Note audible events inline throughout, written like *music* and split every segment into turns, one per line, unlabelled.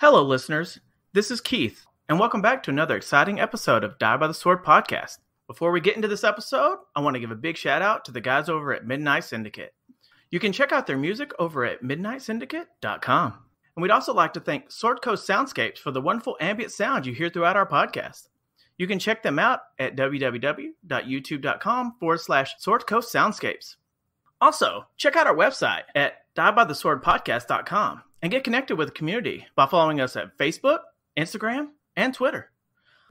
Hello, listeners. This is Keith, and welcome back to another exciting episode of Die by the Sword podcast. Before we get into this episode, I want to give a big shout out to the guys over at Midnight Syndicate. You can check out their music over at midnightsyndicate.com. And we'd also like to thank Sword Coast Soundscapes for the wonderful ambient sound you hear throughout our podcast. You can check them out at www.youtube.com forward slash Sword Coast Soundscapes. Also, check out our website at diebytheswordpodcast.com and get connected with the community by following us at Facebook, Instagram, and Twitter.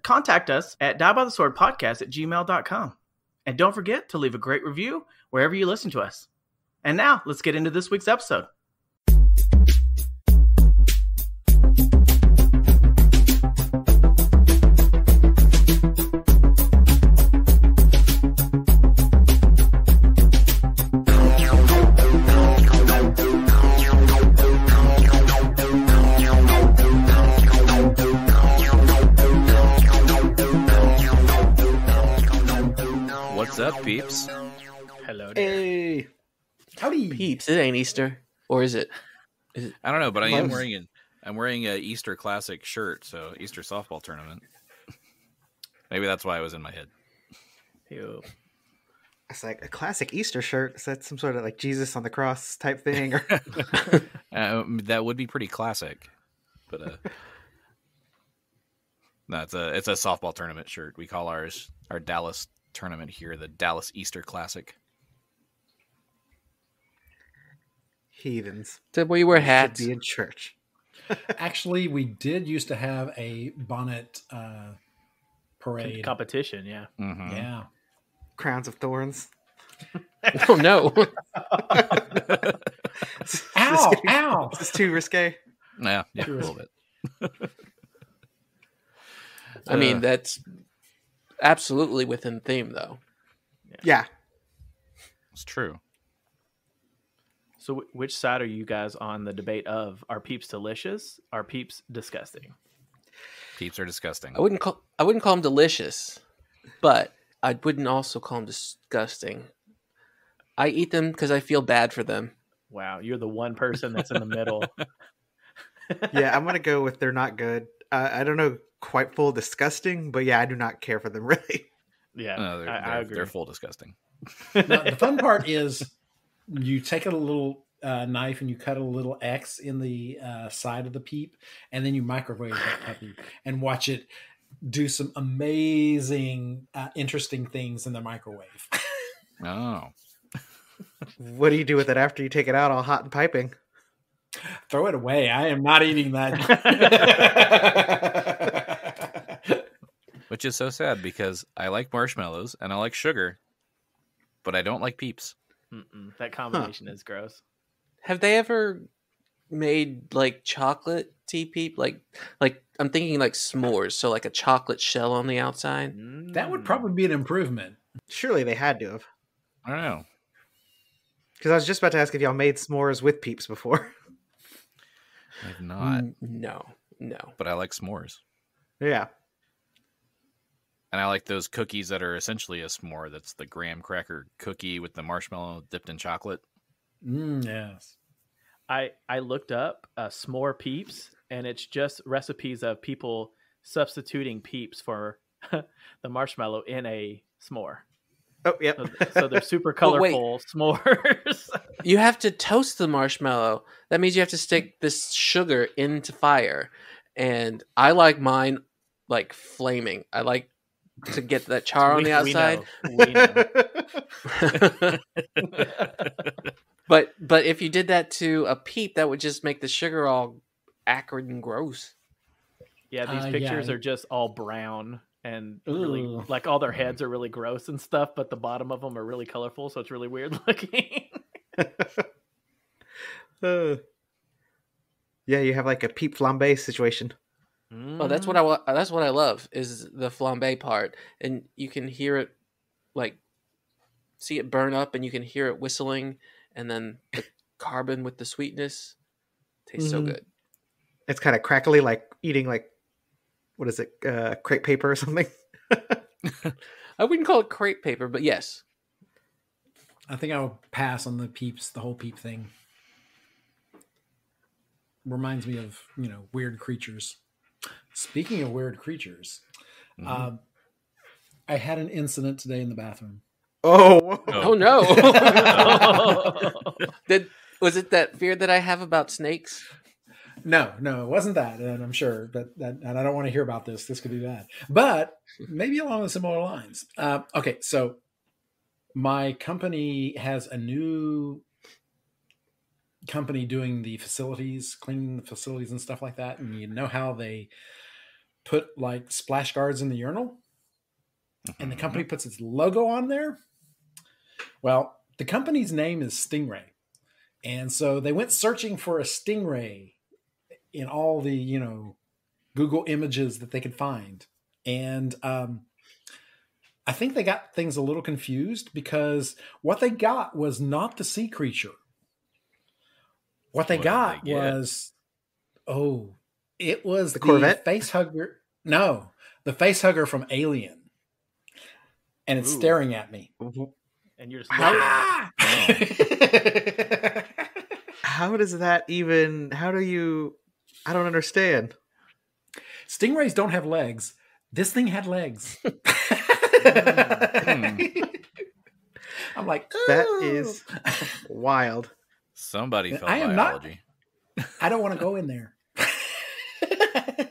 Contact us at diebytheswordpodcast at gmail.com. And don't forget to leave a great review wherever you listen to us. And now, let's get into this week's episode.
Peeps?
Hello there.
Hey, howdy,
Peeps, it ain't Easter, or is it?
I don't know, but I am wearing an I'm wearing a Easter Classic shirt, so Easter softball tournament. Maybe that's why it was in my head.
Ew.
It's like a classic Easter shirt. Is that some sort of like Jesus on the cross type thing? Or *laughs*
Um, that would be pretty classic, but uh, *laughs* no, it's a it's a softball tournament shirt. We call ours our Dallas tournament here the Dallas Easter Classic.
heathens
Did that where you wear
should
hats?
be in church. *laughs*
Actually, we did used to have a bonnet uh, parade.
Competition, yeah.
Mhm.
Yeah.
Crowns of thorns.
oh no! *laughs*
Ow!
is-
Ow!
This is too risque.
Yeah, yeah, a
Sure.
little bit.
I mean,
Uh,
that's absolutely within theme, though.
Yeah,
it's true.
So, wh- which side are you guys on the debate of are peeps delicious? Are peeps disgusting?
Peeps are disgusting.
I wouldn't call I wouldn't call them delicious, but I wouldn't also call them disgusting. I eat them because I feel bad for them.
Wow, you're the one person that's in the middle. *laughs*
yeah. I'm gonna go with they're not good. Uh, I don't know quite full disgusting, but yeah, I do not care for them *laughs* really.
Yeah,
No, they're,
I, I
they're,
agree.
they're full disgusting. *laughs*
Now, the fun part is you take a little uh, knife and you cut a little X in the uh, side of the peep, and then you microwave that puppy and watch it do some amazing, uh, interesting things in the microwave. *laughs*
Oh,
What do you do with it after you take it out all hot and piping? *laughs*
Throw it away. I am not eating that. *laughs*
which is so sad because I like marshmallows and I like sugar, but I don't like peeps.
Mm-mm, that combination is gross.
Have they ever made like chocolate tea peep? Like, like I'm thinking like s'mores, so like a chocolate shell on the outside.
that would probably be an improvement.
Surely they had to have.
I don't know.
Because I was just about to ask if y'all made s'mores with peeps before. *laughs*
I've not,
no, no.
but I like s'mores.
yeah.
And I like those cookies that are essentially a s'more. That's the graham cracker cookie with the marshmallow dipped in chocolate.
Mm, yes.
I I looked up uh, s'more peeps, and it's just recipes of people substituting peeps for *laughs* the marshmallow in a s'more.
Oh, yep.
So, so they're super *laughs*
But wait.
colorful s'mores. *laughs*
You have to toast the marshmallow. That means you have to stick this sugar into fire. And I like mine like flaming. I like to get that *laughs* char on
We-
the
we
outside.
know. We know.
but but if you did that to a peep, that would just make the sugar all acrid and gross.
Yeah, these
Uh,
pictures
I-
are just all brown and really
Ooh.
like all their heads *laughs* are really gross and stuff, but the bottom of them are really colorful, so it's really weird *laughs* looking. *laughs*
Uh, yeah, you have like a peep flambe situation.
Oh, that's what I wa- that's what I love is the flambe part, and you can hear it like see it burn up, and you can hear it whistling, and then the carbon with the sweetness tastes so
Mhm.
good.
It's kind of crackly, like eating like what is it, uh, crepe paper or something. *laughs*
I wouldn't call it crepe paper, but yes,
I think I'll pass on the peeps, the whole peep thing. reminds me of you know weird creatures. Speaking of weird creatures,
Mhm.
um, I had an incident today in the bathroom.
Oh, whoa.
Oh no! *laughs* *laughs* Did was it that fear that I have about snakes?
No, no, it wasn't that, and I'm sure that, that and I don't want to hear about this. This could be bad, but maybe along the similar lines. Uh, okay, so my company has a new company doing the facilities, cleaning the facilities and stuff like that, and you know how they put like splash guards in the urinal, and the
Mhm.
company puts its logo on there. Well, the company's name is Stingray. And so they went searching for a stingray in all the, you know, Google images that they could find. And um, I think they got things a little confused because what they got was not the sea creature. What they
What
got
they
was, oh, it was
The
the,
Corvette?
face hugger. No, the face hugger from Alien. And it's
Ooh.
staring at me.
and you're just looking at it.
Ah! *laughs*
How does that even? How do you? I don't understand.
Stingrays don't have legs. This thing had legs. *laughs* I'm like,
That
"Ooh."
is wild.
Somebody
And
felt
I am not-
biology.
I don't want to go in there. *laughs*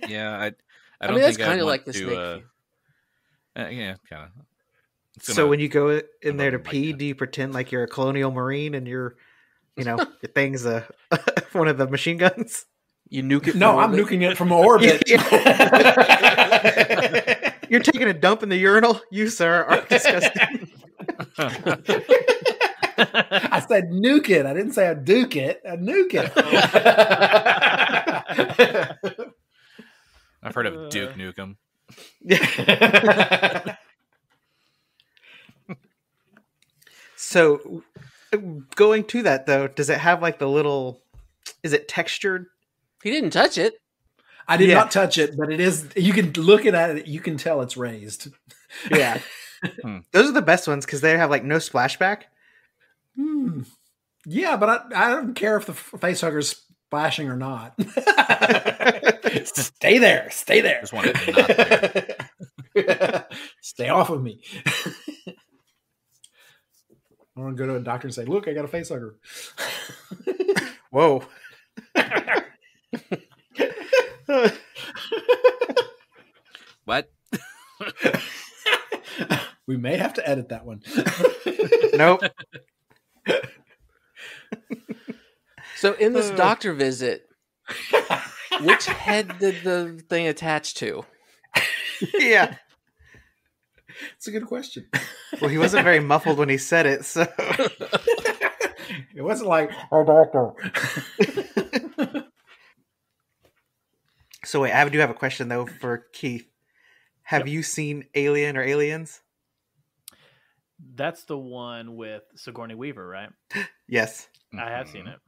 Yeah, I. I
I,
don't
mean, that's
think I'd
kind of like the
to, uh, uh, yeah, kind of.
So when you go in there to
gonna like
pee,
that.
do you pretend like you're a colonial marine and you're, you know, *laughs* your thing's a one of the machine guns?
You nuke it.
no,
from
I'm
orbit.
nuking it from *laughs* orbit.
You're taking a dump in the urinal. You sir are *laughs* disgusting.
I said nuke it. I didn't say I duke it. I nuke it.
I've heard of Duke. Nukem. *laughs*
so, going to that though, does it have like the little? Is it textured?
He didn't touch it.
I did
Yeah.
not touch it, but it is. You can look at it. You can tell it's raised.
Yeah. *laughs*
Hmm.
Those are the best ones because they have like no splashback.
Hmm. Yeah, but I, I don't care if the face hugger's splashing or not. *laughs* stay there. Stay there.
Just want it not *laughs*
stay off of me. I want to go to a doctor and say, "Look, I got a face hugger."
Whoa. *laughs*
What? *laughs*
we may have to edit that one. *laughs*
nope.
So in this
Uh.
doctor visit, which head did the thing attach to?
Yeah.
It's a good question.
Well, he wasn't very muffled when he said it, so
It wasn't like, "Oh, doctor."
So wait, I do have a question though for Keith. Have you seen Alien or Aliens?
That's the one with Sigourney Weaver, right? *gasps*
Yes.
I have seen mm-hmm. it.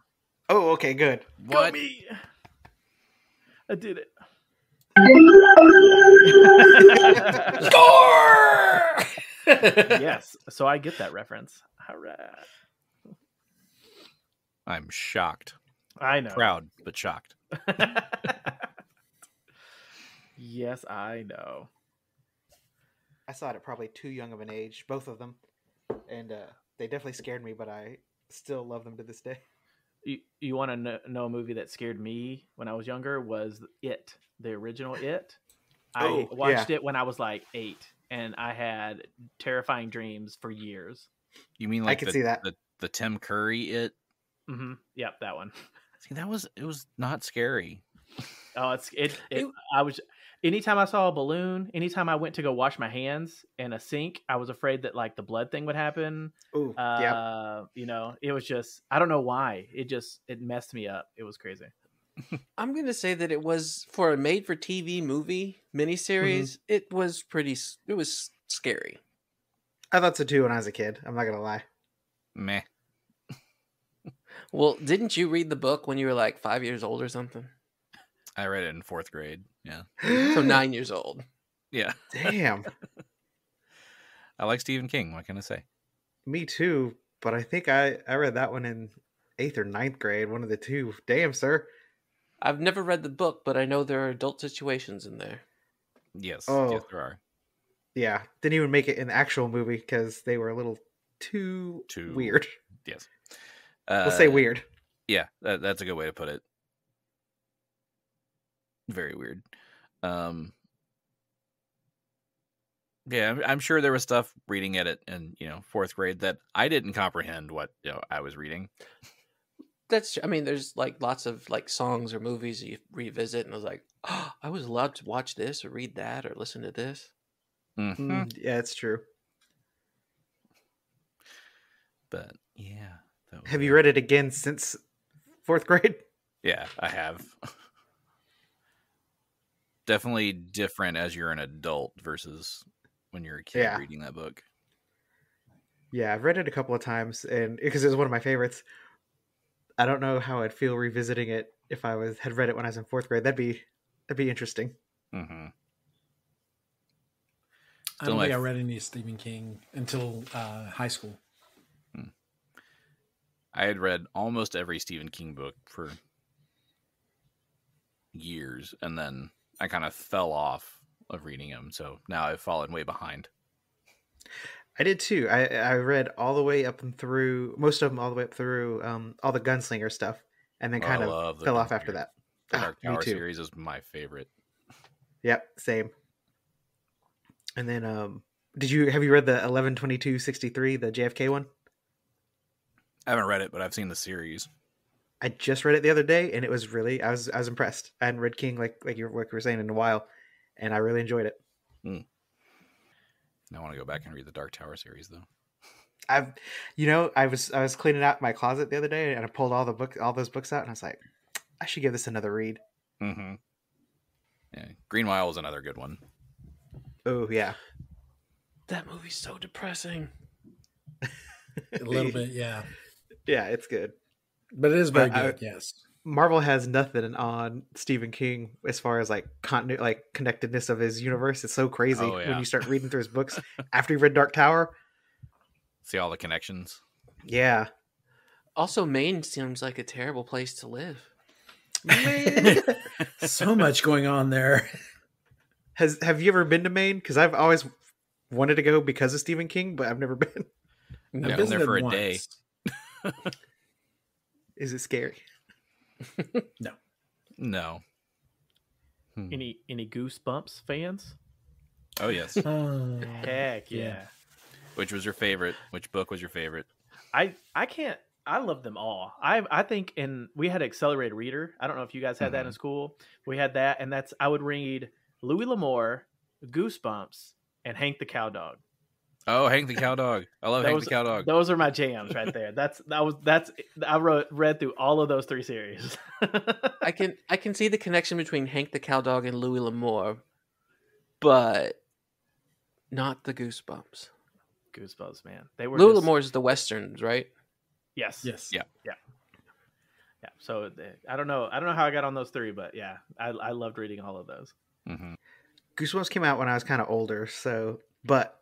Oh, okay, good.
Go
What?
me! I did it. *laughs*
Score! *laughs*
yes, so I get that reference. All right.
I'm shocked.
I know.
Proud, but shocked. *laughs*
yes, I know.
I saw it at probably too young of an age, both of them, and uh, they definitely scared me. But I still love them to this day. *laughs*
You, you want to know, know a movie that scared me when I was younger? Was It, the original It. I
Oh,
watched it when I was like eight, and I had terrifying dreams for years.
You mean like
can
the,
see that.
The, the Tim Curry it?
hmm Yep, that one. *laughs*
See, that was it was not scary.
Oh, it's it, it.
It-
I was anytime I saw a balloon, anytime I went to go wash my hands in a sink, I was afraid that like the blood thing would happen.
Ooh,
Uh,
yeah.
you know, it was just I don't know why. It just it messed me up. It was crazy. *laughs*
I'm gonna say that it was for a made-for-TV movie miniseries. It was pretty. It was scary.
I thought so too when I was a kid. I'm not gonna lie.
Meh.
Well, didn't you read the book when you were like five years old or something?
I read it in fourth grade. Yeah.
So nine years old.
Yeah.
Damn. *laughs*
I like Stephen King. What can I say?
Me too. But I think I I read that one in eighth or ninth grade, one of the two. Damn, sir.
I've never read the book, but I know there are adult situations in there.
Yes,
Oh.
yes, there are.
Yeah, didn't even make it in the actual movie because they were a little too,
Too-
weird.
Yes,
we'll say
Uh,
weird.
Yeah, that, that's a good way to put it. Very weird. Um, yeah, I'm, I'm sure there was stuff reading at it in you know fourth grade that I didn't comprehend what you know I was reading.
That's I mean, there's like lots of like songs or movies you revisit, and *gasps* I was like, oh, I was allowed to watch this or read that or listen to this.
Mhm.
Mm, yeah, it's true.
But yeah,
Have you read it again since fourth grade?
Yeah, I have. *laughs* Definitely different as you're an adult versus when you're a kid
Yeah.
reading that book.
Yeah, I've read it a couple of times, and because it was one of my favorites. I don't know how I'd feel revisiting it if I was had read it when I was in fourth grade. That'd be that'd be interesting.
hmm
I don't
my
think I
f-
read any Stephen King until uh, high school.
I had read almost every Stephen King book for years, and then I kind of fell off of reading them. So now I've fallen way behind.
I did too. I I read all the way up and through most of them all the way up through um all the gunslinger stuff, and then
Oh,
kind of fell off after that.
The
Ah,
Dark Tower
too.
series is my favorite.
Yep, same. And then um did you have you read the eleven twenty two sixty three the JFK one?
I haven't read it, but I've seen the series.
I just read it the other day, and it was really I was I was impressed. I hadn't read King like like you were, like you were saying in a while, and I really enjoyed it.
I want to go back and read the Dark Tower series though.
I've, you know, I was I was cleaning out my closet the other day, and I pulled all the book all those books out, and I was like, I should give this another read.
Mm-hmm. Yeah, Green Mile was another good one.
Oh yeah,
That movie's so depressing. *laughs*
A little bit, yeah,
yeah, it's good.
But it is very
But I-
good. yes,
Marvel has nothing on Stephen King as far as like continu- like connectedness of his universe. It's so crazy
Oh,
when you start *laughs* reading through his books after you read Dark Tower.
See all the connections.
Yeah,
Also, Maine seems like a terrible place to live. *laughs*
so much going on there.
has have you ever been to Maine? Because I've always wanted to go because of Stephen King, but I've never been.
I've
I've
been there
visited
for a day. *laughs*
once.
Is it scary? *laughs*
No. Hmm.
Any any Goosebumps fans?
Oh yes. *laughs*
Oh,
Heck yeah.
Yeah.
Which was your favorite? Which book was your favorite?
I I can't. I love them all. I I think and we had accelerated reader. I don't know if you guys had that in school. We had that, and that's I would read Louis L'Amour, Goosebumps, and Hank the Cowdog.
Oh, Hank the Cowdog. I love Hank
Those-
the Cowdog.
Those are my jams right there. That's that was that's I wrote read through all of those three series. *laughs*
I can I can see the connection between Hank the Cowdog and Louis L'Amour, but not the Goosebumps.
Goosebumps, man. They were
Louis
just-
L'Amour is the westerns, right?
Yes.
yes,
Yeah.
Yeah. Yeah. So I don't know. I don't know how I got on those three, but yeah, I I loved reading all of those.
hmm
Goosebumps came out when I was kind of older, so but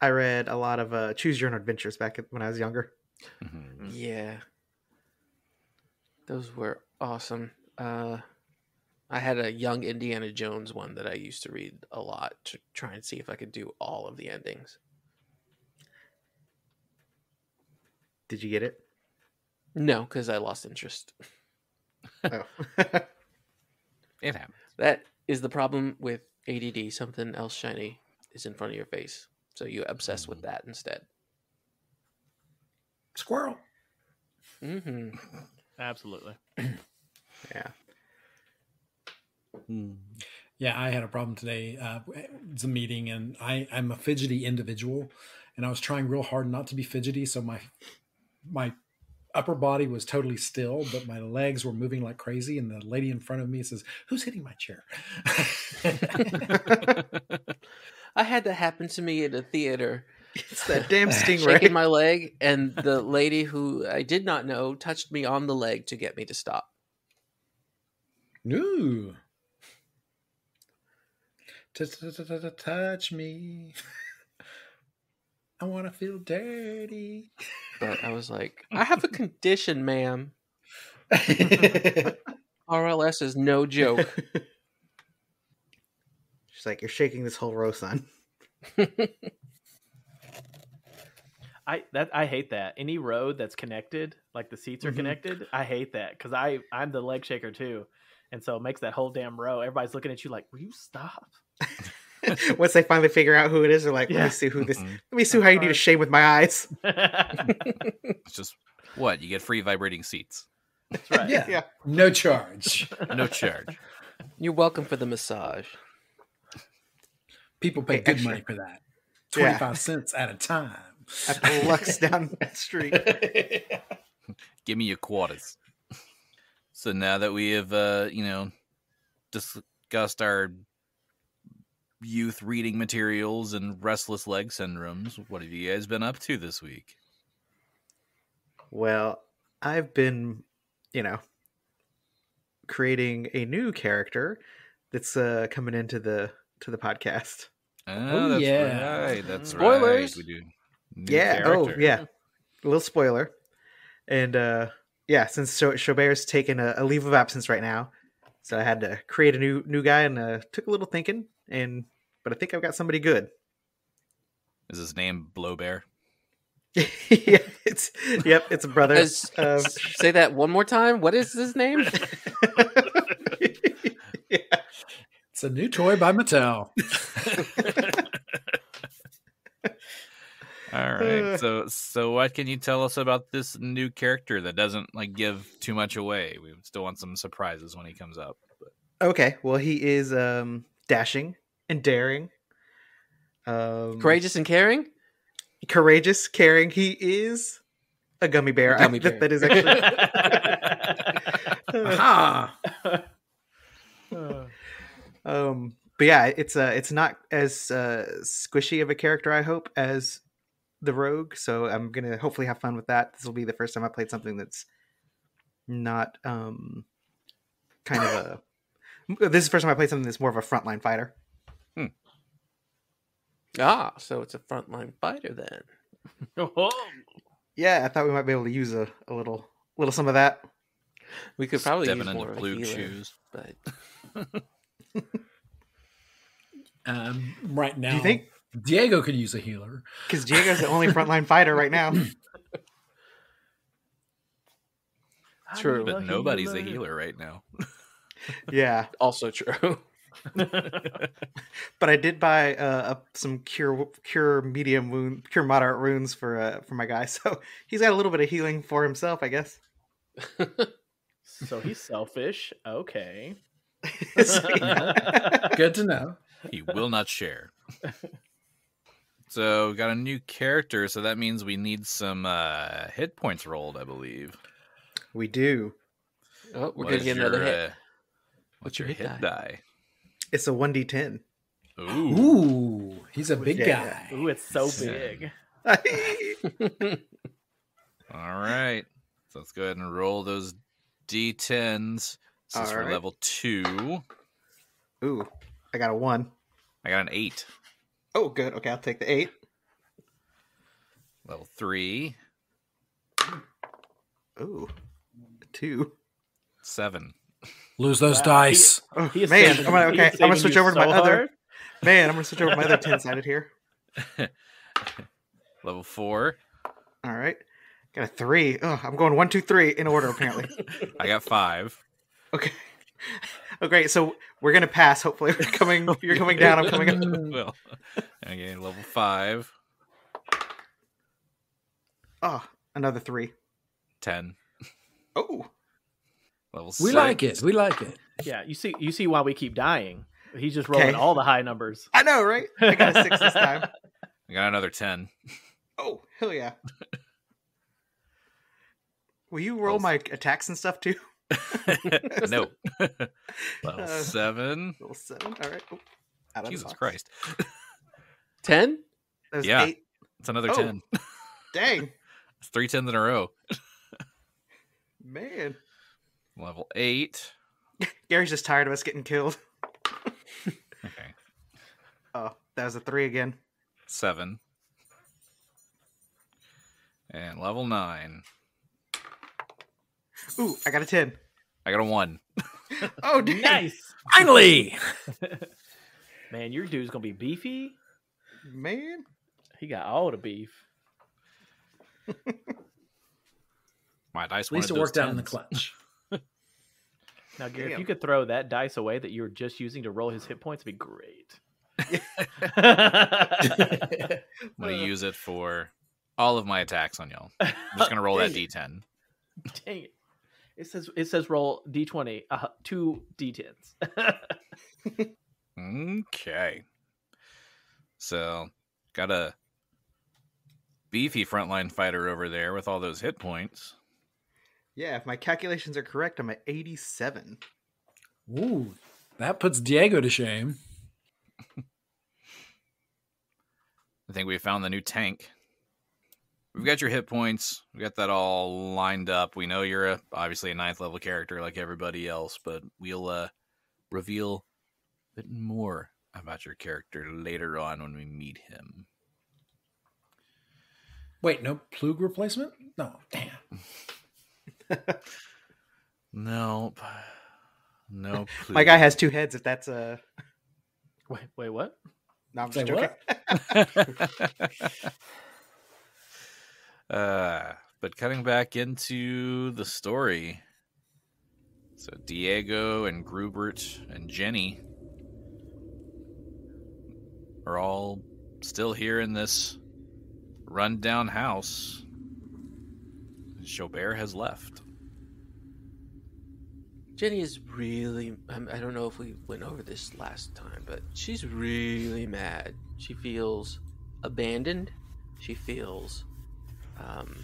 I read a lot of uh, Choose Your Own Adventures back when I was younger.
hmm
Yeah. Those were awesome. Uh I had a young Indiana Jones one that I used to read a lot to try and see if I could do all of the endings.
Did you get it?
No, because I lost interest. *laughs*
Oh.
It happened.
That is the problem with ADD. Something else shiny is in front of your face. So you obsess with that instead.
squirrel. *clears throat*
hmm
Absolutely.
yeah.
Yeah, I had a problem today. Uh, it's a meeting, and I, I'm a fidgety individual, and I was trying real hard not to be fidgety. So my my upper body was totally still, but my legs were moving like crazy. And the lady in front of me says, "Who's hitting my chair?" *laughs* *laughs*
I had that happen to me at a theater.
It's that damn *sighs*
Shaking
stingray.
my *laughs* leg, and the lady who I did not know touched me on the leg to get me to stop.
Ooh. Touch me. *laughs* I want to feel dirty.
But I was like, *laughs* I have a condition, ma'am. RLS is no joke.
She's like, "You're shaking this whole row, son." *laughs*
I that I hate that. Any road that's connected, like the seats are
Mhm.
connected, I hate that because I I'm the leg shaker too, and so it makes that whole damn row. Everybody's looking at you like, "Will you stop?" *laughs*
Once they finally figure out who it is, they're like, "Let
Yeah.
me see who this.
Mhm.
Let me see how you do to shame with my eyes." *laughs*
It's just what you get free vibrating seats,
That's right.
Yeah.
Yeah.
No charge.
no charge.
You're welcome for the massage.
People pay
Hey,
good
extra.
money for that.
Yeah.
25 cents at a time.
At the Lux down that street. *laughs*
Give me your quarters. So now that we have, uh, you know, discussed our youth reading materials and restless leg syndromes, what have you guys been up to this week?
Well, I've been, you know, creating a new character that's uh, coming into the to the podcast.
Oh, that's
yeah.
right. That's
Spoilers.
right. We do. New
yeah. Oh, yeah. A little spoiler. And uh yeah, since Scho- Chaubert's taken a, a leave of absence right now, so I had to create a new new guy, and uh, took a little thinking, and but I think I've got somebody good.
Is his name Blowbear? *laughs*
yeah, it's yep, it's a brother.
As-
of-
Say that one more time. What is his name? *laughs* *laughs*
yeah.
It's a new toy by Mattel. *laughs*
All right.
Uh.
so, so what can you tell us about this new character that doesn't like give too much away? We still want some surprises when he comes up. But
Okay, well, he is um dashing and daring, um,
Courageous and caring.
courageous, caring. He is a gummy bear.
A gummy
I- that-
bear.
that is actually. *laughs* *laughs*
Aha!
Um, but yeah, it's uh, it's not as uh, squishy of a character. I hope as the rogue. So I'm gonna hopefully have fun with that. This will be the first time I played something that's not um kind of a. This is the first time I played something that's more of a frontline fighter.
Ah, so it's a frontline fighter then. *laughs*
Oh,
Yeah, I thought we might be able to use a, a little little some of that.
We could probably
stepping
use
into
more of a
blue
healer,
shoes.
but *laughs*
Um, right now,
Do you think?
Diego could use a healer?
Because Diego's the only frontline fighter right now. *laughs*
True.
But
a
nobody's a healer right now. *laughs*
Yeah,
also true.
but I did buy uh, a, some cure cure medium wound cure moderate wounds for uh, for my guy, *laughs* so he's got a little bit of healing for himself, I guess.
So he's selfish. Okay. *laughs*
So. *laughs*
Good to know.
he will not share. So, we got a new character, so that means we need some uh, hit points rolled, I believe.
we do.
Oh, we're
What
gonna
is
get
your,
another hit.
uh, what's your hit, die?
It's a one d ten.
Ooh.
Ooh, he's a big
Yeah.
guy.
Ooh, it's so
Yeah.
big. *laughs*
All right. So let's go ahead and roll those d10s. This is for
Alright.
level two.
Ooh, I got a one.
I got an eight.
Oh, good. Okay, I'll take the eight.
Level three,
Ooh, two.
seven.
Lose those
Wow.
dice.
Oh,
He is
man,
saving-
I'm gonna,
he
okay. I'm gonna switch
you
over to my
so
other.
hard. *laughs*
Man, I'm gonna switch over to my other ten sided here. *laughs*
Level four,
All right, got a three. Oh, I'm going one, two, three in order apparently. *laughs*
I got five.
Okay. *laughs* Oh, great. So we're gonna pass. Hopefully, we're coming. *laughs* You're coming down. I'm coming up. *laughs*
well, okay, level five.
five, Oh, another three.
ten.
Oh,
Level
We
six.
like it. We like it.
Yeah, you see, you see why we keep dying. He's just rolling
Okay.
all the high numbers.
I know, right? I got a six this time.
I got another ten.
Oh, hell yeah. Will you roll my attacks and stuff too? *laughs*
no. level *laughs*
Uh,
seven.
Little seven. All right. Oh, out of the
Jesus. Christ. *laughs*
Ten?
Was
Yeah.
eight.
It's another
Oh.
ten.
Dang,
It's three tens in a row.
man.
Level eight.
Gary's just tired of us getting killed.
Okay.
Oh, that was a three again.
Seven. And level nine.
Ooh, I got a ten.
I got a one. *laughs*
Oh, dang.
nice.
Finally, *laughs*
Man, your dude's gonna be beefy.
man.
He got all the beef. *laughs*
My dice
at least it
wanted those
worked out in the clutch.
Now, Gary, if you could throw that dice away that you were just using to roll his hit points, it'd be great.
I'm gonna use it for all of my attacks on y'all. I'm just gonna roll that
Dang it.
d10.
Dang it! It says it says roll d twenty, uh, two d10s.
Okay. So, got a beefy frontline fighter over there with all those hit points.
Yeah, if my calculations are correct, I'm at 87.
Ooh, that puts Diego to shame. *laughs*
I think we found the new tank. We've got your hit points. We've got that all lined up. We know you're a, obviously a ninth level character like everybody else, but we'll uh, reveal a bit more about your character later on when we meet him.
Wait, no plug replacement? No, damn. *laughs*
Nope. Nope. *laughs*
My guy has two heads. If that's a
wait, wait, what?
no, I'm
Say
just joking. *laughs*
uh, but cutting back into the story. So Diego and Grubert and Genny are all still here in this rundown house. Chaubert has left.
Genny is really. I don't know if we went over this last time, but she's really mad. She feels abandoned. She feels um,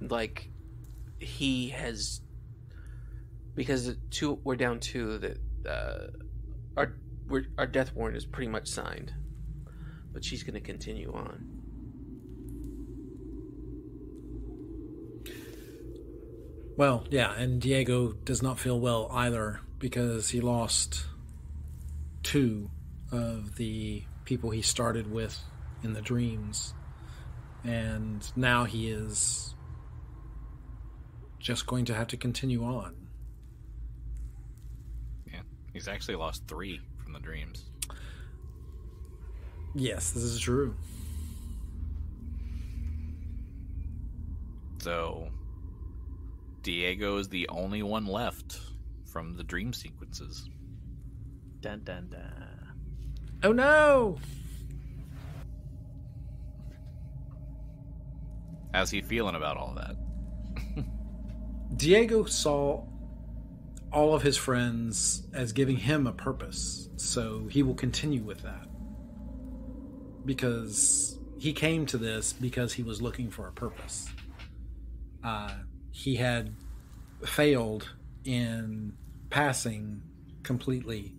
like he has because two we're down two that uh, our we're, our death warrant is pretty much signed, but she's going to continue on.
Well, yeah, and Diego does not feel well either because he lost two of the people he started with in the dreams. And now he is just going to have to continue on.
Yeah, he's actually lost three from the dreams.
Yes, this is true.
So Diego is the only one left from the dream sequences.
Dun dun dun.
Oh no!
How's he feeling about all that?
Diego saw all of his friends as giving him a purpose, so he will continue with that. Because he came to this because he was looking for a purpose. Uh, he had failed in passing completely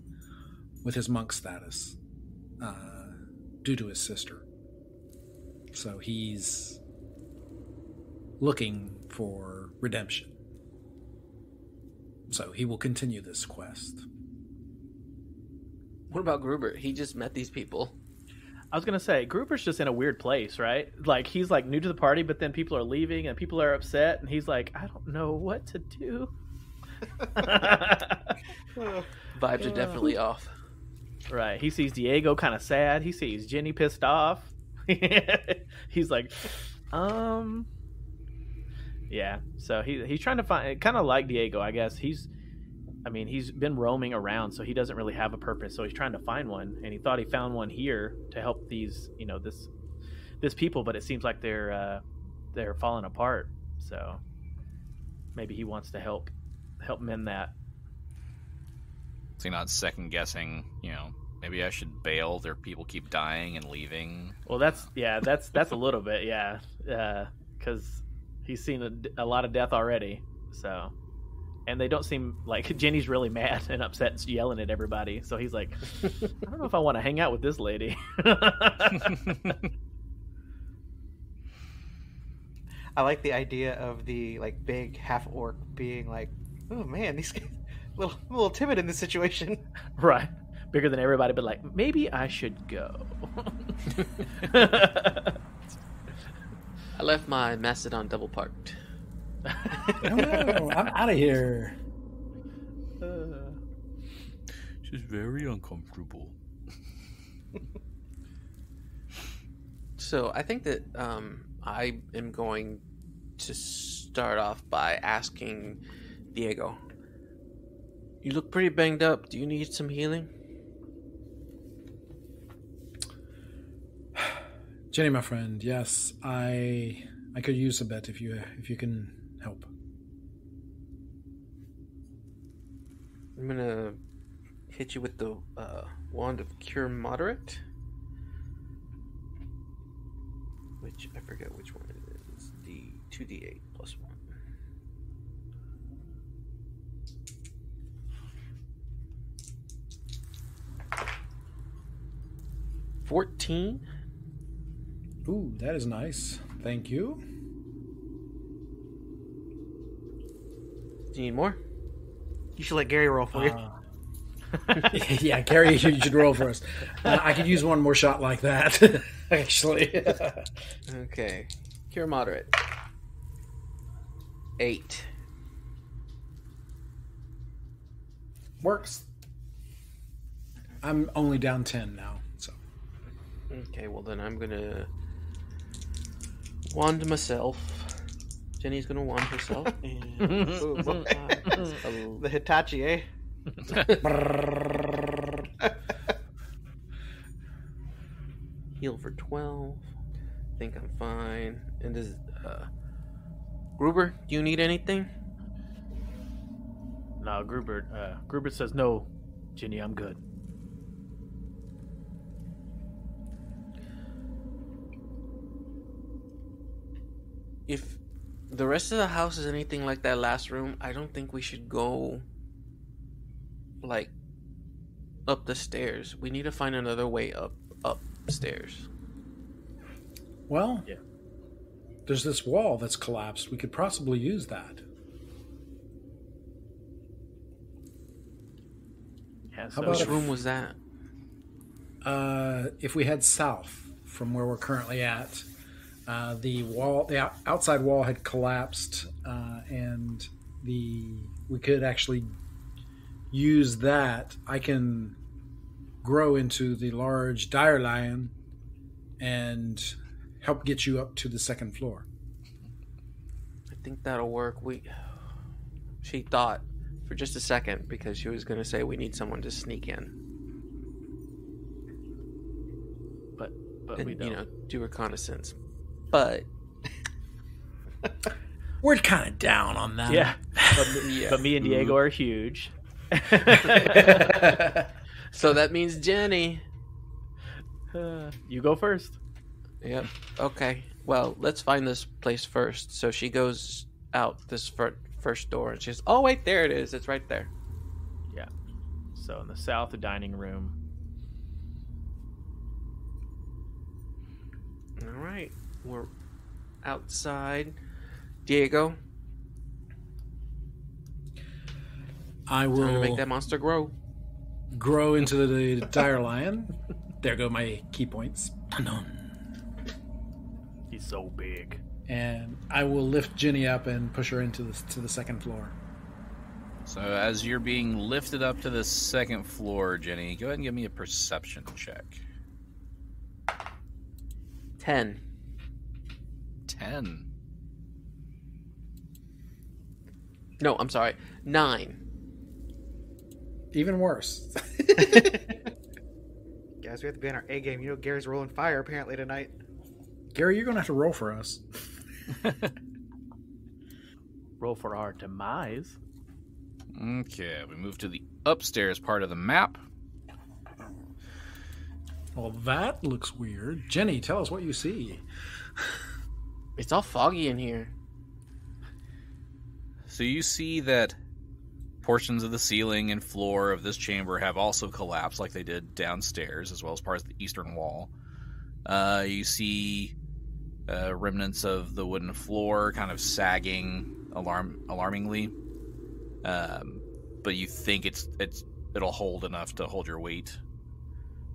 with his monk status uh, due to his sister. So he's looking for redemption. So he will continue this quest.
What about Grubert? He just met these people.
I was gonna say, Grubert's just in a weird place, right? Like he's like new to the party, but then people are leaving and people are upset, and he's like, I don't know what to do. *laughs*
Vibes are definitely off.
right. He sees Diego kind of sad. He sees Genny pissed off. *laughs* he's like, um, yeah. So he he's trying to find kind of like Diego, I guess. He's, I mean, he's been roaming around, so he doesn't really have a purpose. So he's trying to find one, and he thought he found one here to help these, you know, this this people, but it seems like they're uh, they're falling apart. So maybe he wants to help help mend that.
So you're not second guessing, you know, maybe I should bail. Their people keep dying and leaving.
Well, that's yeah, that's that's a little bit, yeah, because he's seen a, a lot of death already. So, and they don't seem like *laughs* Genny's really mad and upset, and yelling at everybody. So he's like, I don't know if I want to hang out with this lady. *laughs*
I like the idea of the like big half orc being like, oh man, these guys a *laughs* little, a little timid in this situation.
right, bigger than everybody, but like maybe I should go.
I left my Mastodon double parked.
Oh, no, I'm out of here.
Uh,
She's very uncomfortable.
So I think that um, I am going to start off by asking Diego. You look pretty banged up. Do you need some healing?
Genny, my friend, yes, I I could use a bit if you if you can help.
I'm gonna hit you with the uh, wand of cure moderate, which I forget which one it is. D two D eight plus one. Fourteen.
Ooh, that is nice. Thank you.
Do you need more?
You should let Gary roll for you.
Uh, *laughs* *laughs* yeah, Gary, you should roll for us. Uh, I could use one more shot like that, *laughs* actually.
Okay. Cure moderate. Eight.
Works. I'm only down 10 now, so.
Okay, well then I'm gonna wand myself. Genny's gonna wand herself. And
Ooh, whoop. the Hitachi, eh? *laughs*
heal for twelve. I Think I'm fine. And does uh, Grubert? Do you need anything?
no, Grubert. Uh, Grubert says no. Genny, I'm good.
If the rest of the house is anything like that last room, I don't think we should go like up the stairs. We need to find another way up upstairs.
Well,
Yeah.
there's this wall that's collapsed. We could possibly use that.
Yeah,
How
so
about
Which
if-
room was that?
Uh, if we head south from where we're currently at, uh, the wall, the out- outside wall had collapsed, uh, and the we could actually use that. I can grow into the large dire lion and help get you up to the second floor.
I think that'll work. We she thought for just a second because she was gonna say we need someone to sneak in
but but
and
we don't.
you know do reconnaissance. But
We're kind of down on that.
yeah, but, me-
Yeah.
but me and Diego are huge. *laughs*
so that means Genny.
Uh, *sighs* you go first.
Yep. Okay. Well, let's find this place first. So she goes out this fir- first door and she's, oh, wait, there it is. It's right there. Yeah.
So in the south, the dining room.
All right. We're outside. Diego,
I
time to
will
make that monster grow.
grow into the dire lion. There go my key points.
He's so big.
and I will lift Genny up and push her into the to the second floor.
So as you're being lifted up to the second floor, Genny, go ahead and give me a perception check.
Ten.
Ten.
No, I'm sorry. Nine.
Even worse. *laughs*
Guys, we have to be on our A game. You know, Gary's rolling fire apparently tonight.
Gary, you're gonna have to roll for us. *laughs*
Roll for our demise.
Okay, we move to the upstairs part of the map.
Well, that looks weird. Genny, tell us what you see. *laughs*
It's all foggy in here.
So you see that portions of the ceiling and floor of this chamber have also collapsed, like they did downstairs, as well as parts of the eastern wall. Uh, you see uh, remnants of the wooden floor kind of sagging alarm alarmingly, um, but you think it's it's it'll hold enough to hold your weight.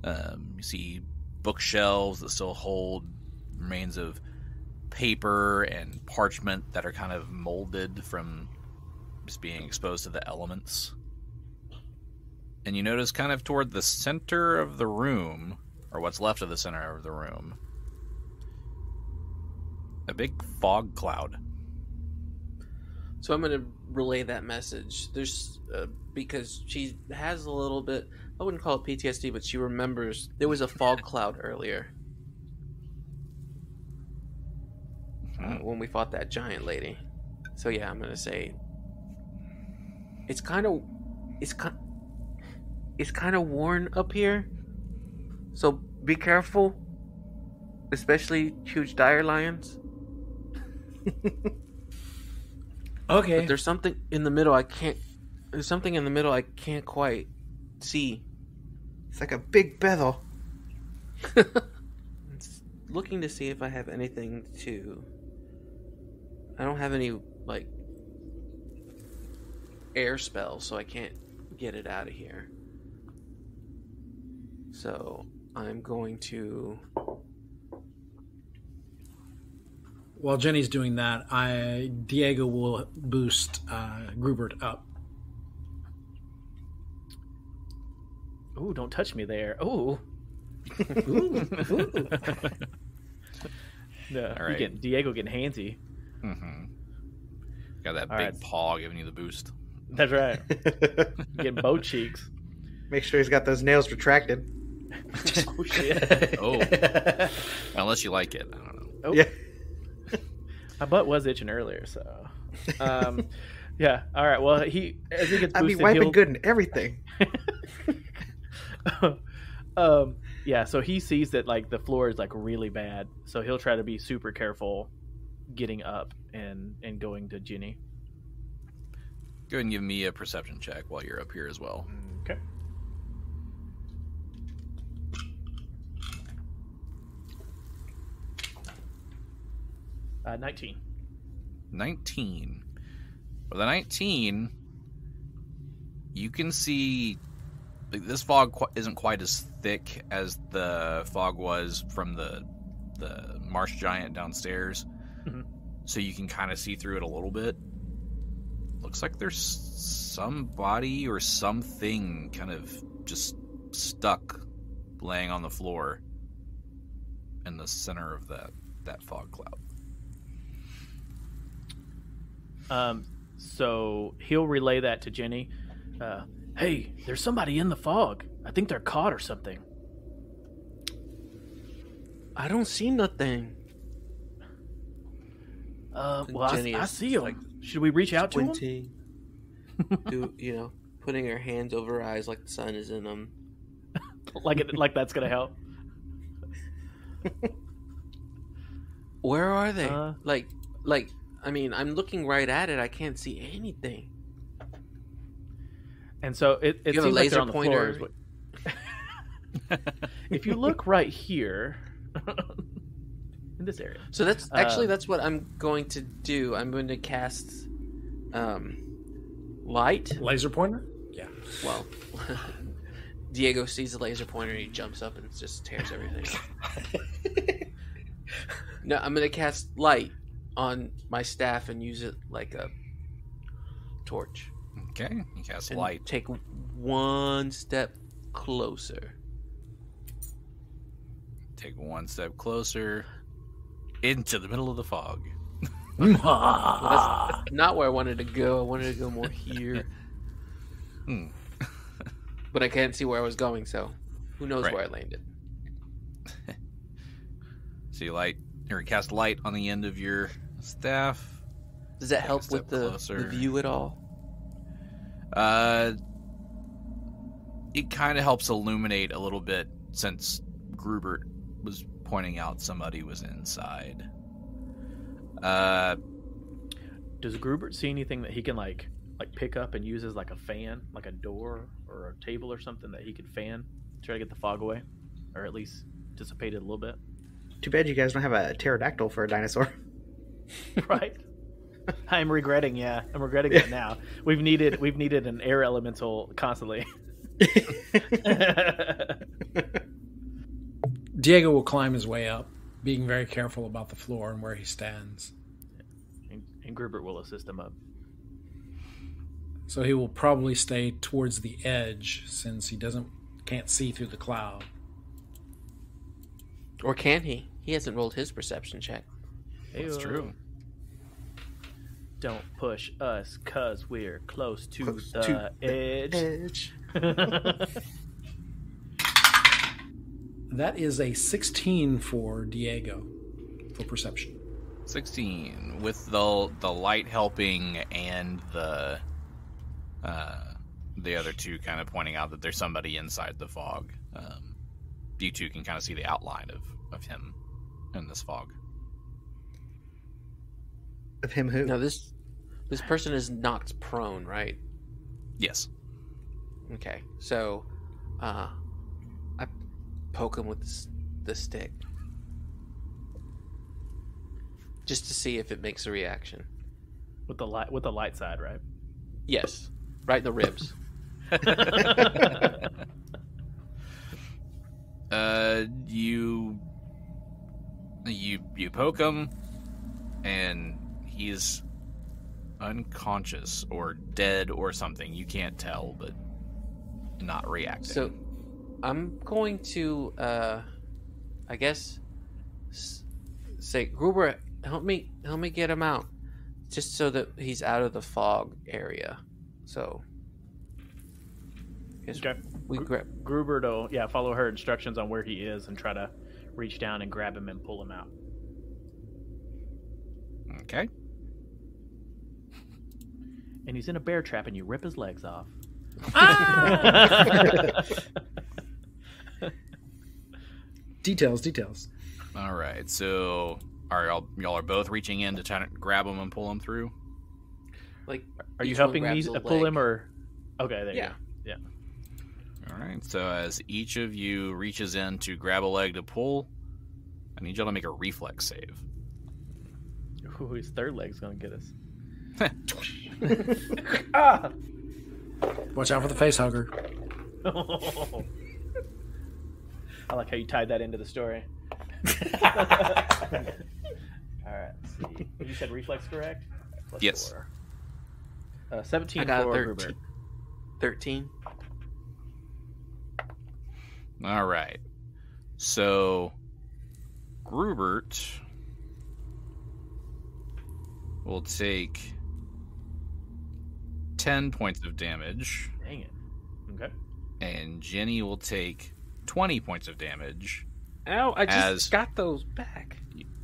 Um, you see bookshelves that still hold remains of paper and parchment that are kind of molded from just being exposed to the elements. And you notice kind of toward the center of the room, or what's left of the center of the room, a big fog cloud.
So I'm going to relay that message. There's uh, because she has a little bit. I wouldn't call it PTSD, but she remembers there was a fog cloud earlier uh, when we fought that giant lady. So yeah, I'm gonna say it's kind of it's kind it's kind of worn up here. So be careful, especially huge dire lions. *laughs*
Okay.
But there's something in the middle I can't. There's something in the middle I can't quite see.
It's like a big bezel. *laughs*
It's looking to see if I have anything to. I don't have any like air spells, so I can't get it out of here. So I'm going to.
While Genny's doing that, I Diego will boost uh, Grubert up.
Ooh, don't touch me there. Ooh. *laughs* *laughs* *laughs* no,
All
you
right.
get Diego getting handsy.
Mm-hmm. Got that
All
big
right.
paw giving you the boost.
That's right. *laughs* Getting bow cheeks.
Make sure he's got those nails retracted. *laughs*
Oh shit.
Oh, *laughs* unless you like it. I don't know.
Oh.
Yeah.
My butt was itching earlier, so. Um, yeah. All right. Well, he as he gets
I
boosted,
mean, wiping
he'll-
good and everything.
um, yeah. So he sees that like the floor is like really bad, so he'll try to be super careful getting up and and going to Genny.
Go ahead and give me a perception check while you're up here as well.
Okay. Uh, 19.
19. With a 19, you can see like, this fog qu- isn't quite as thick as the fog was from the the marsh giant downstairs.
Mhm.
So you can kind of see through it a little bit. Looks like there's somebody or something kind of just stuck laying on the floor in the center of that that fog cloud.
Um, so he'll relay that to Genny. Uh, hey, there's somebody in the fog. I think they're caught or something.
I don't see nothing.
Uh, well, I,
Genny
I
is
see him.
like
Should we reach out to him? *laughs*
Do you know? Putting her hands over her eyes like the sun is in them. *laughs*
like, it, like that's gonna help. *laughs*
Where are they?
Uh.
like, like. I mean, I'm looking right at it. I can't see anything.
And so it, it
You have a
seems like they're
laser
on the floor. is
pointer?
what- if you look right here, in this area,
So that's actually
Um,
that's what I'm going to do. I'm going to cast um light.
Laser pointer? Yeah.
Well, *laughs* Diego sees the laser pointer and he jumps up and just tears everything. up. *laughs* no, I'm going to cast light on my staff and use it like a torch.
Okay, you cast
And
light.
Take one step closer.
Take one step closer into the middle of the fog.
Well, that's, that's not where I wanted to go. I wanted to go more here. *laughs*
Hmm. *laughs*
but I can't see where I was going, so who knows
Right.
where I landed. *laughs*
So you light or you cast light on the end of your staff.
Does that
Take
help with the,
closer.
the view at all?
Uh, it kind of helps illuminate a little bit since Grubert was pointing out somebody was inside. Uh,
does Grubert see anything that he can like like pick up and use as like a fan, like a door or a table or something that he could fan, try to get the fog away, or at least dissipate it a little bit,
Too bad you guys don't have a pterodactyl for a dinosaur. *laughs* *laughs*
right? I'm regretting, yeah, I'm regretting it now. *laughs* We've needed we've needed an air elemental constantly.
Diego will climb his way up being very careful about the floor and where he stands.
And, and Grubert will assist him up.
So he will probably stay towards the edge since he doesn't can't see through the cloud.
Or can he? He hasn't rolled his perception check.
That's
Heyo.
true.
Don't push us, cause we're close to
Close
the
to
edge.
Edge. *laughs* *laughs*
That is a 16 for Diego for perception.
16 with the the light helping and the uh the other two kind of pointing out that there's somebody inside the fog um you two can kind of see the outline of of him in this fog
Of him who?
Now this this person is knocked prone, right?
yes
Okay, so uh, I poke him with the stick just to see if it makes a reaction.
with the light with the light side, right?
Yes, right in the ribs. *laughs*
uh you you you poke him and he's unconscious or dead or something you can't tell but not reacting
So I'm going to, uh, I guess, say, Gruber, help me, help me get him out, just so that he's out of the fog area. So, guess
Okay.
we grab.
Grubert will yeah follow her instructions on where he is and try to reach down and grab him and pull him out.
okay
And he's in a bear trap, and you rip his legs off. *laughs* *laughs*
Details, details.
All right. So, are y'all y'all are both reaching in to try to grab him and pull him through?
Like,
Are you helping me
grabs a
pull
leg.
him or? Okay, there
Yeah.
you go.
All right. So, as each of you reaches in to grab a leg to pull, I need y'all to make a reflex save.
Ooh, his third leg's gonna get us. *laughs* *laughs* ah!
Watch out for the face hugger. *laughs*
I like how you tied that into the story. *laughs* All right. let's see. You said reflex, correct? Plus
Yes.
four. Uh, Seventeen
I got
for
13.
Gruber.
13.
All right. So, Grubert will take 10 points of damage,
Dang it. Okay.
and Genny will take 20 points of damage.
Ow, I just got those back.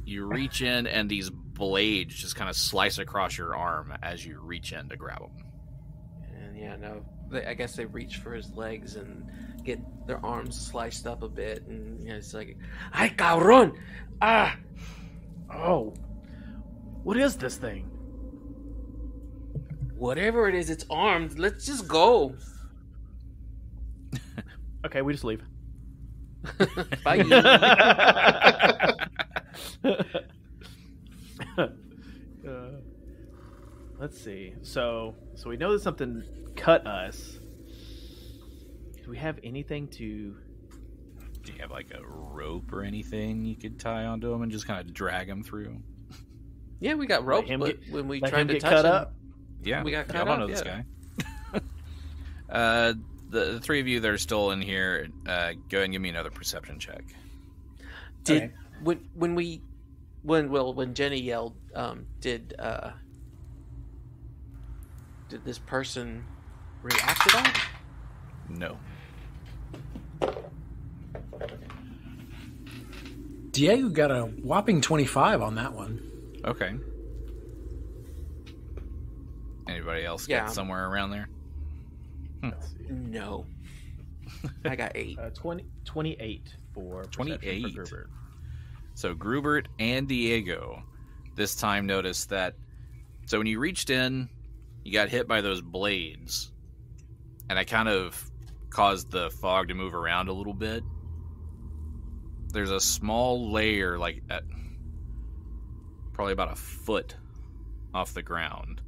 You reach in, and these blades just kind of slice across your arm as you reach in to grab them.
And yeah, no, they, I guess they reach for his legs and get their arms sliced up a bit, and you know, it's like, "Ay, cabrón! Ah!"
Oh. What is this thing?
Whatever it is, it's armed. Let's just go. *laughs*
Okay, we just leave.
Bye.
uh, *laughs* let's see. So, so we know that something cut us. Do we have anything to?
Do you have like a rope or anything you could tie onto him and just kind of drag him through?
yeah, we got rope,
him
but
get-
when we tried to
get
touch
cut
him,
up?
Yeah,
We got
yeah,
cut
I don't
up,
know this
yeah.
guy. *laughs* *laughs* uh, the, the three of you that are still in here, uh, go ahead and give me another perception check.
did
Okay.
when when we when well when Genny yelled, um, did uh, did this person react at all?
No.
Diego got a whopping 25 on that one.
Okay. Anybody else
Yeah.
get somewhere around there?
Let's.
No, I got eight.
Uh, 20, 28 for
28.
For Gruber.
So Grubert and Diego this time noticed that. So when you reached in, you got hit by those blades, and I kind of caused the fog to move around a little bit. There's a small layer, like at probably about a foot off the ground,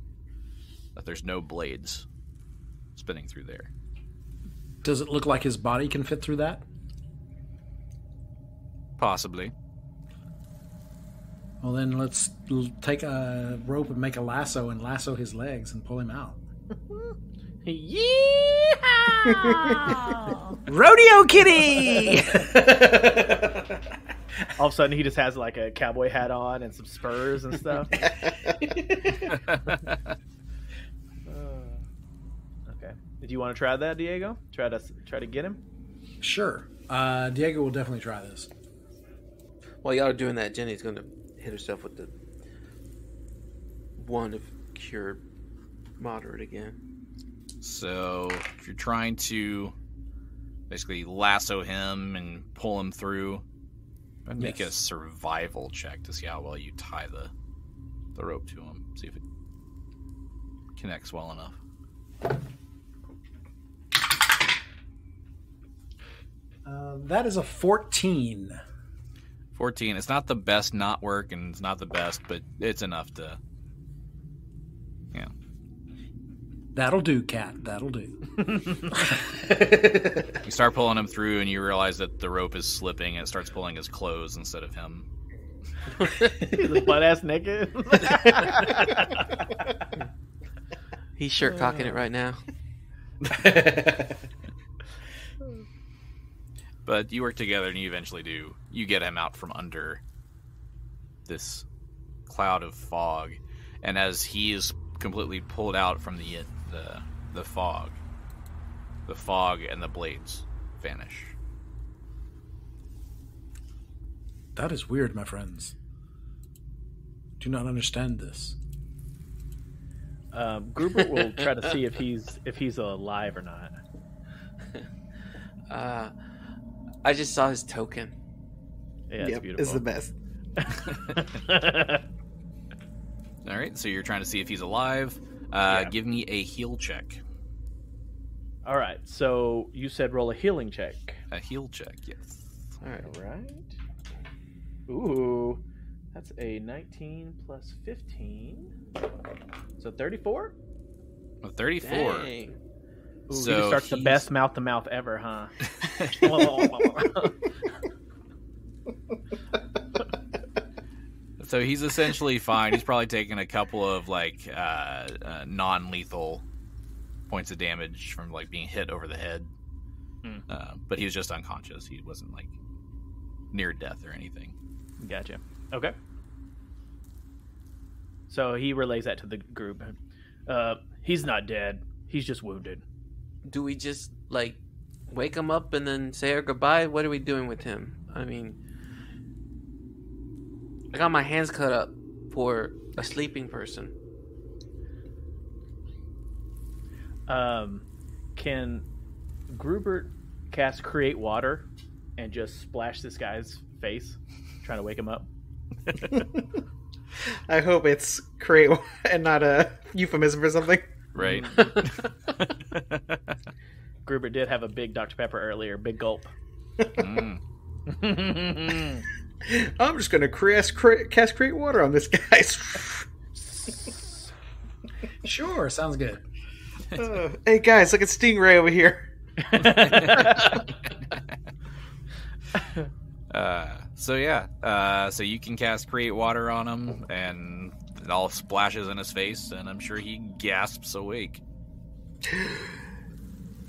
that there's no blades spinning through there.
Does it look like his body can fit through that?
Possibly.
Well, then let's take a rope and make a lasso and lasso his legs and pull him out. *laughs*
Yeehaw! *laughs* Rodeo kitty! *laughs* All of a sudden, he just has like a cowboy hat on and some spurs and stuff. Okay. Did you want to try that, Diego? Try to try to get him.
Sure. Uh, Diego will definitely try this.
While y'all are doing that, Genny's going to hit herself with the one of cure moderate again.
So if you're trying to basically lasso him and pull him through, I'd make a survival check to see how well you tie the the rope to him. See if it connects well enough.
Uh, that is a 14.
14. It's not the best not work and it's not the best, but it's enough to Yeah.
That'll do, cat. That'll do. *laughs*
You start pulling him through and you realize that the rope is slipping and it starts pulling his clothes instead of him.
He's butt ass naked. *laughs*
He's shirt cocking it right now. *laughs*
But you work together and you eventually do. You get him out from under this cloud of fog. And as he is completely pulled out from the the the fog, the fog and the blades vanish.
That is weird, my friends. Do not understand this.
um, Gruber will try to see if he's if he's alive or not. *laughs*
Uh, I just saw his token.
Yeah, it's
yep,
beautiful.
it's the best. *laughs*
All right, so you're trying to see if he's alive. Uh,
Yeah.
Give me a heal check.
All right. So you said roll a healing check.
A heal check, yes.
All right.
All right. Ooh, that's a 19 plus 15. So 34.
A 34.
Dang.
Ooh, he
So
the best mouth to mouth ever, huh? *laughs* *laughs*
So he's essentially fine. He's probably taken a couple of like uh, uh, non-lethal points of damage from like being hit over the head,
Hmm.
uh, but he was just unconscious. He wasn't like near death or anything.
gotcha. Okay. So he relays that to the group. Uh, he's not dead. He's just wounded.
Do we just like wake him up and then say our goodbye? What are we doing with him? I mean, I got my hands cut up for a sleeping person.
Um, can Grubert cast create water and just splash this guy's face, trying to wake him up? *laughs*
I hope it's create and not a euphemism for something.
Right. *laughs*
Gruber did have a big Dr. Pepper earlier, big gulp.
Mm. *laughs*
I'm just gonna cast, cast create water on this guy. *laughs*
Sure, sounds good.
Uh, hey guys, look at Stingray over here.
Uh, so yeah, uh, so you can cast create water on him, and it all splashes in his face, and I'm sure he gasps awake. *sighs*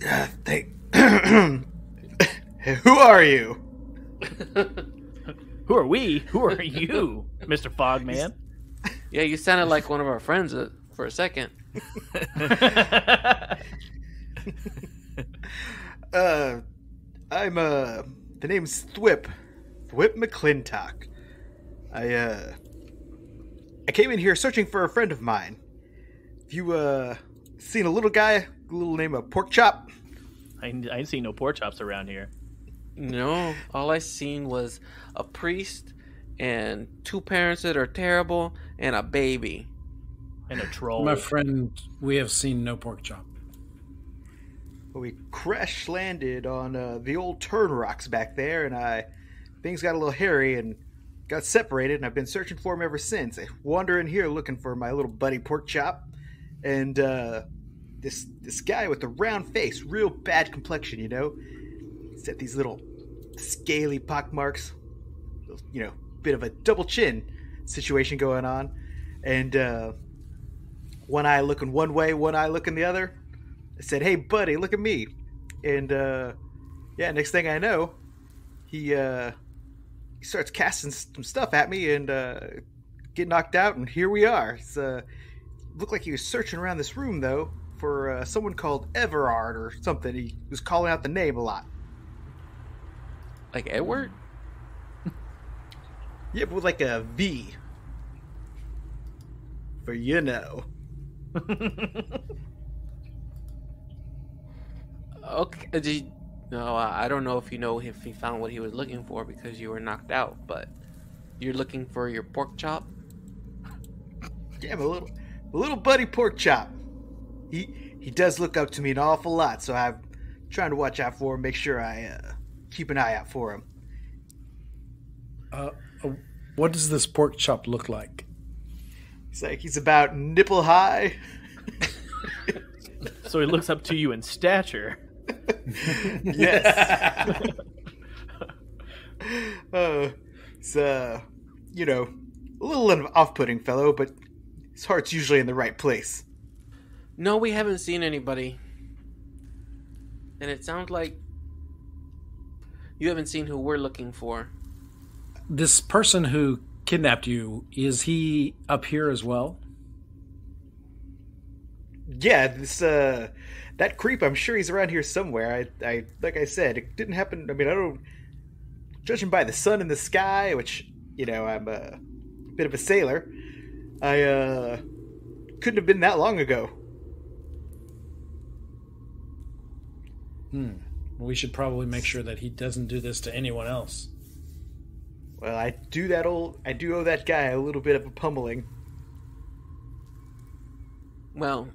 Uh, they... *coughs* Who are you? *laughs*
Who are we? Who are you, *laughs* Mr. Fogman?
Yeah, you sounded like one of our friends uh, for a second. *laughs*
Uh, I'm uh, the name's Thwip, Thwip McClintock. I uh, I came in here searching for a friend of mine. Have you uh seen a little guy, a little name of Pork Chop?
I, ain't- I ain't seen no pork chops around here.
No, all I seen was a priest and two parents that are terrible and a baby.
And a *sighs* troll.
My friend, we have seen no pork chop.
Well, we crash landed on uh, the old turn rocks back there, and I things got a little hairy and got separated, and I've been searching for him ever since. I wander in here looking for my little buddy Pork Chop, and uh, this this guy with the round face, real bad complexion, you know. He's got these little scaly pock marks, you know, bit of a double chin. situation going on, and uh, one eye looking one way, one eye looking the other. I said, "Hey, buddy, look at me," and uh, yeah, next thing I know, he uh, he starts casting some stuff at me and uh, get knocked out, and here we are. It's uh, looked like he was searching around this room though for uh, someone called Everard or something. He was calling out the name a lot.
Like Edward? *laughs*
Yeah, but with like a V. For you know. *laughs*
Okay. Did, no, I I don't know if you know if he found what he was looking for because you were knocked out, but you're looking for your pork chop.
Damn, a little, a little buddy Pork Chop. He he does look up to me an awful lot, so I'm trying to watch out for him, make sure I uh, keep an eye out for him.
Uh, uh, what does this pork chop look like?
He's like he's about nipple high. *laughs*
so he looks up to you in stature. *laughs*
yes. *laughs* uh, it's uh, you know, a little off-putting fellow, but his heart's usually in the right place.
No, we haven't seen anybody. And it sounds like you haven't seen who we're looking for.
This person who kidnapped you is he up here as well?
Yeah, this uh, that creep. I'm sure he's around here somewhere. I, I, like I said, it didn't happen. I mean, I don't. Judging by the sun in the sky, which you know, I'm a bit of a sailor. I uh, couldn't have been that long ago.
Hmm. We should probably make sure that he doesn't do this to anyone else.
Well, I do that old. I do owe that guy a little bit of a pummeling.
Well,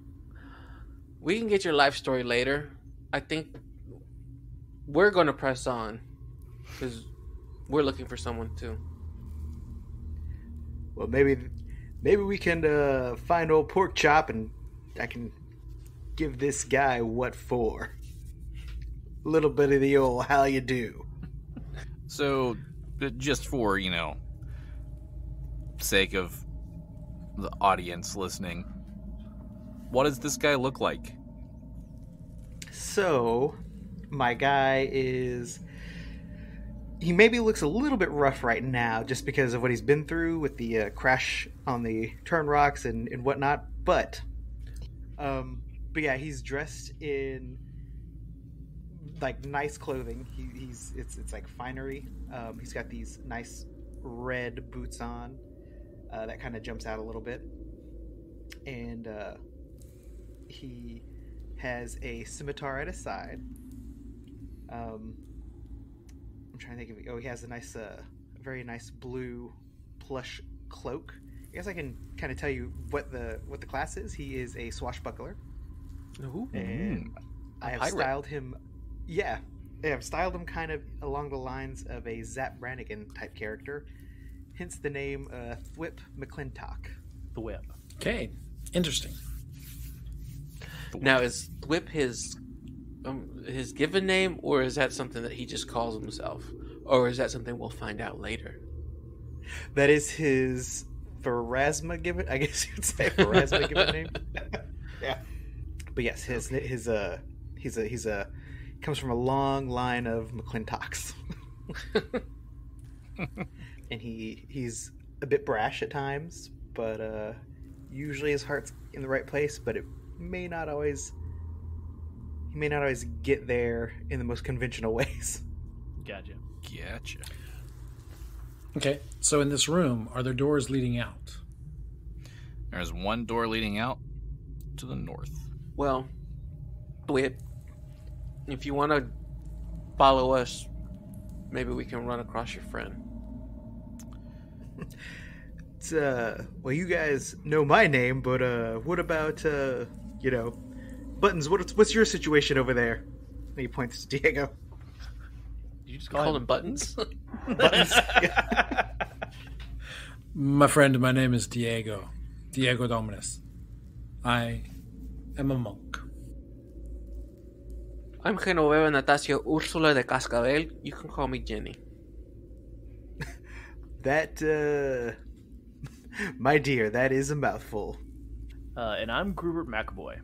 we can get your life story later. I think we're going to press on because we're looking for someone too.
Well, maybe, maybe we can uh, find old pork chop, and I can give this guy what for. A little bit of the old how you do.
So, just for, you know, sake of the audience listening, what does this guy look like?
So, my guy is. He maybe looks a little bit rough right now just because of what he's been through with the uh, crash on the turn rocks and, and whatnot. But, um, but yeah, he's dressed in like nice clothing. He, he's it's it's like finery. Um, he's got these nice red boots on uh, that kind of jumps out a little bit, and uh, he has a scimitar at his side. Um, I'm trying to think of. It. Oh, he has a nice, uh, very nice blue plush cloak. I guess I can kind of tell you what the what the class is. He is a swashbuckler,
Ooh.
and I have
pirate.
styled him. Yeah, yeah, I've styled him kind of along the lines of a Zap Brannigan type character. Hence the name uh, Thwip McClintock.
The whip.
Okay, interesting.
Now is Whip his um, his given name, or is that something that he just calls himself, or is that something we'll find out later?
That is his Pharasma given. I guess you'd say Pharasma given name. *laughs* yeah, but yes, his his uh he's a he's a comes from a long line of McClintocks, *laughs* and he he's a bit brash at times, but uh usually his heart's in the right place. But it may not always. He may not always get there in the most conventional *laughs* ways.
Gotcha.
Gotcha.
Okay, so in this room, are there doors leading out?
There's one door leading out to the north.
Well, Whip, if you want to follow us, maybe we can run across your friend. *laughs*
It's, uh, well, you guys know my name, but uh, what about uh, you know, buttons? What's what's your situation over there? And he points to Diego.
Did you just call
call
him
him buttons? *laughs*
Buttons. *laughs*
My friend, my name is Diego. Diego Dominus. I am a monk.
I'm Genoveva Natacia Ursula de Cascabel. You can call me Genny. *laughs*
that uh, My dear, that is a mouthful.
Uh, and I'm Grubert MacAvoy.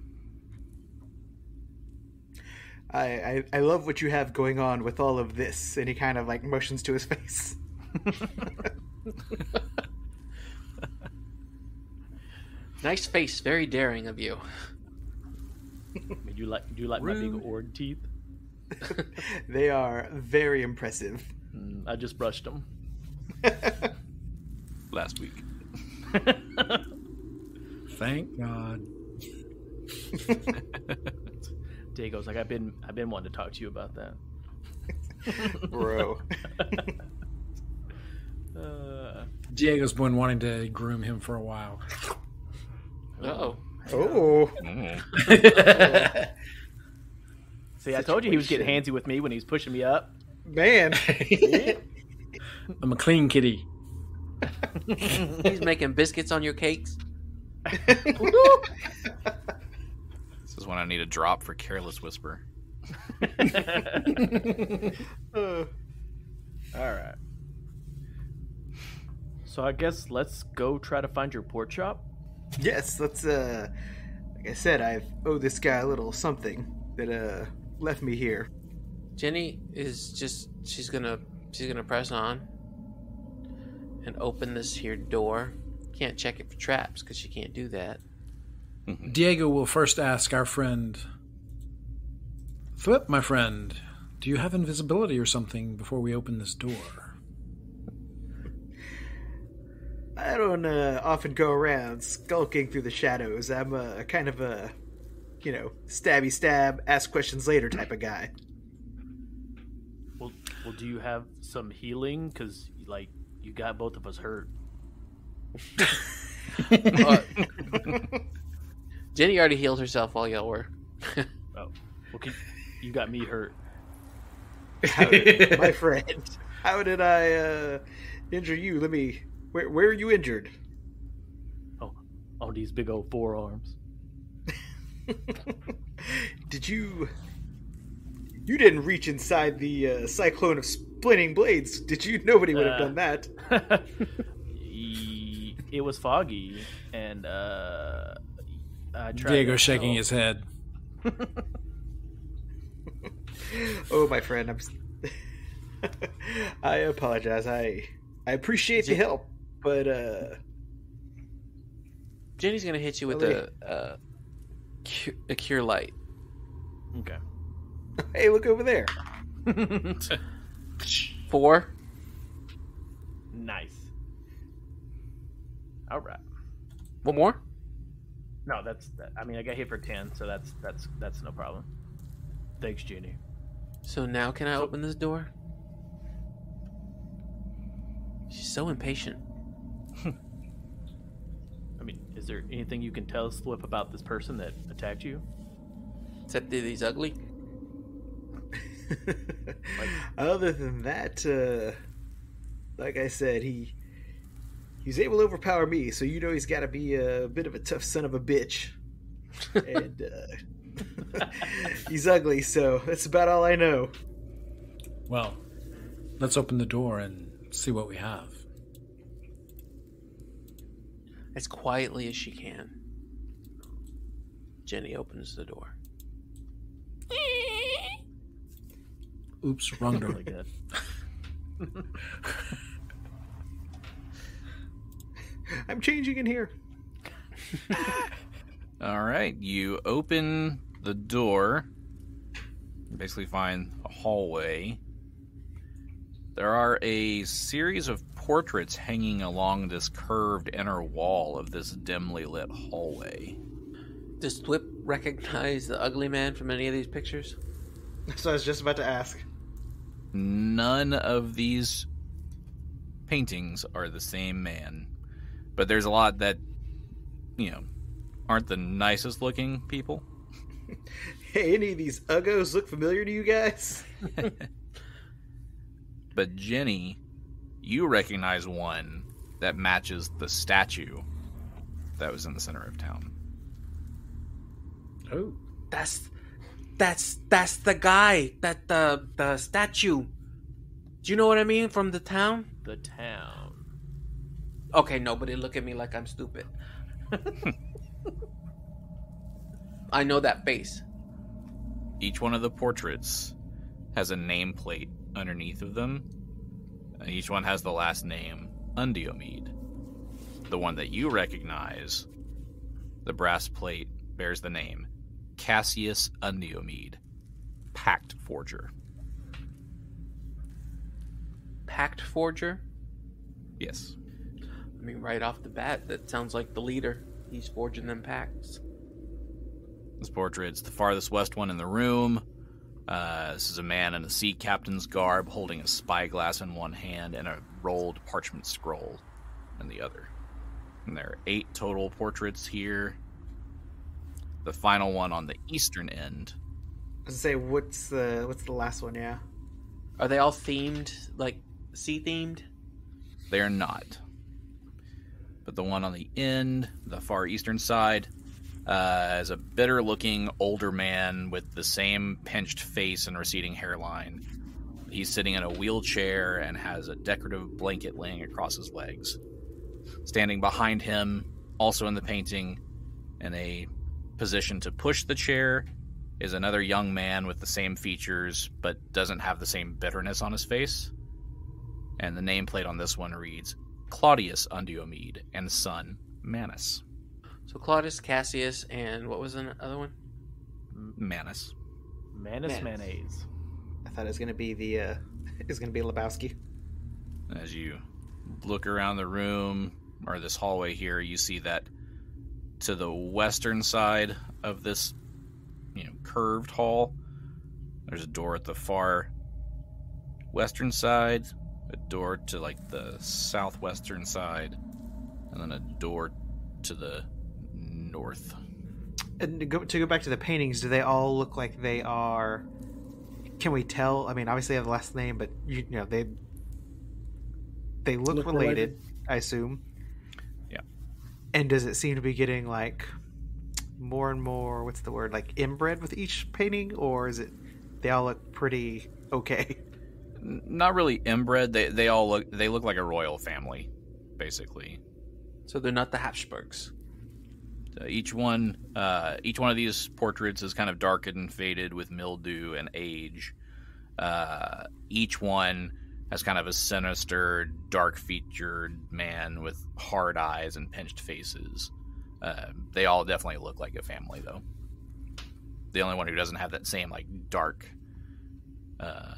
I, I I love what you have going on with all of this, and he kind of like motions to his face. *laughs*
Nice face, very daring of you.
I mean, do you like do you like my big
Rude.
org teeth? *laughs*
they are very impressive.
Mm, I just brushed them. *laughs*
Last week.
Thank God. *laughs*
Diego's like I've been I've been wanting to talk to you about that. *laughs*
Bro. *laughs*
Uh,
Diego's been wanting to groom him for a while.
Oh,
oh.
See, I told you he was getting handsy with me when he was pushing me up.
Man.
I'm a clean kitty.
he's making biscuits on your cakes.
This is when I need a drop for Careless Whisper.
Uh, *laughs*
All right. So I guess let's go try to find your Pork Chop.
yes, let's uh like I said, I owe this guy a little something that uh left me here.
Genny is just she's gonna she's gonna press on and open this here door. Can't check it for traps because she can't do that.
Diego will first ask our friend, Thwip, my friend, do you have invisibility or something before we open this door?
I don't uh, often go around skulking through the shadows. I'm a kind of a, you know, stabby stab, ask questions later type of guy.
Well, well, do you have some healing? Because like you got both of us hurt.
Uh, Genny already healed herself while y'all were.
Oh, well, can, you got me hurt.
Did- my friend, how did I uh, injure you? Let me. Where, where are you injured?
Oh, on these big old forearms. *laughs*
Did you? You didn't reach inside the uh, cyclone of splitting blades, did you? Nobody would have
Uh.
done that. *laughs*
Ye- it was foggy, and uh, I tried.
Diego shaking his head. *laughs*
Oh, my friend, I'm. s- *laughs* I apologize. I I appreciate the help, but uh,
Genny's gonna hit you with
Ellie.
a uh, cu- a cure light.
Okay. *laughs*
hey, look over there.
Four.
nice. All right.
One more.
No, that's. That, I mean, I got hit for ten, so that's that's that's no problem. Thanks, Genny.
So now can I
So-
open this door? She's so impatient. *laughs*
I mean, is there anything you can tell us, Flip, about this person that attacked you?
Except that he's ugly. *laughs*
Other than that, uh, like I said, he he's able to overpower me, so you know he's got to be a bit of a tough son of a bitch. *laughs* and uh, *laughs* he's ugly, so that's about all I know.
Well, let's open the door and see what we have.
As quietly as she can. Genny opens the door.
Oops, wrong door. *laughs*
Really good.
I'm changing in here. *laughs*
All right, you open the door. You basically find a hallway. There are a series of portraits hanging along this curved inner wall of this dimly lit hallway.
Does Thwip recognize the ugly man from any of these pictures?
So I was just about to ask.
None of these paintings are the same man, but there's a lot that, you know, aren't the nicest looking people. *laughs*
Hey, any of these uggos look familiar to you guys? *laughs*
But Genny, you recognize one that matches the statue that was in the center of town.
Oh,
That's that's that's the guy. That the the statue. Do you know what I mean from the town?
The town.
Okay, nobody look at me like I'm stupid. *laughs* I know that face.
Each one of the portraits has a nameplate underneath of them. And each one has the last name Undiomede. The one that you recognize, the brass plate bears the name Cassius Undiomede, Pact Forger.
Pact forger.
Yes.
I mean, right off the bat, that sounds like the leader. He's forging them packs.
This portrait's the farthest west one in the room. Uh, this is a man in a sea captain's garb holding a spyglass in one hand and a rolled parchment scroll in the other. And there are eight total portraits here. The final one on the eastern end.
I was say, what's the what's the last one? Yeah.
Are they all themed, like sea themed?
They are not. But the one on the end, the far eastern side, uh, is a bitter looking older man with the same pinched face and receding hairline. He's sitting in a wheelchair and has a decorative blanket laying across his legs. Standing behind him, also in the painting, in a position to push the chair, is another young man with the same features but doesn't have the same bitterness on his face. And the nameplate on this one reads Claudius Undiomede and son Manus.
So Claudius, Cassius, and what was the other one?
Manus.
Manus
Manus.
mayonnaise.
I thought it was gonna be the uh, *laughs* it was gonna be Lebowski.
As you look around the room or this hallway here, you see that to the western side of this, you know, curved hall, there's a door at the far western side, a door to like the southwestern side, and then a door to the north.
And to go, to go back to the paintings, do they all look like they are? Can we tell? I mean, obviously they have the last name, but you, you know they they look,
Look
related,
related.
I assume.
Yeah.
And does it seem to be getting like more and more? What's the word? Like inbred with each painting, or is it they all look pretty okay? *laughs*
Not really inbred. They they all look they look like a royal family, basically.
So they're not the Habsburgs.
Each one, uh, each one of these portraits is kind of darkened and faded with mildew and age. Uh, each one has kind of a sinister, dark-featured man with hard eyes and pinched faces. Uh, they all definitely look like a family, though. The only one who doesn't have that same like dark, uh,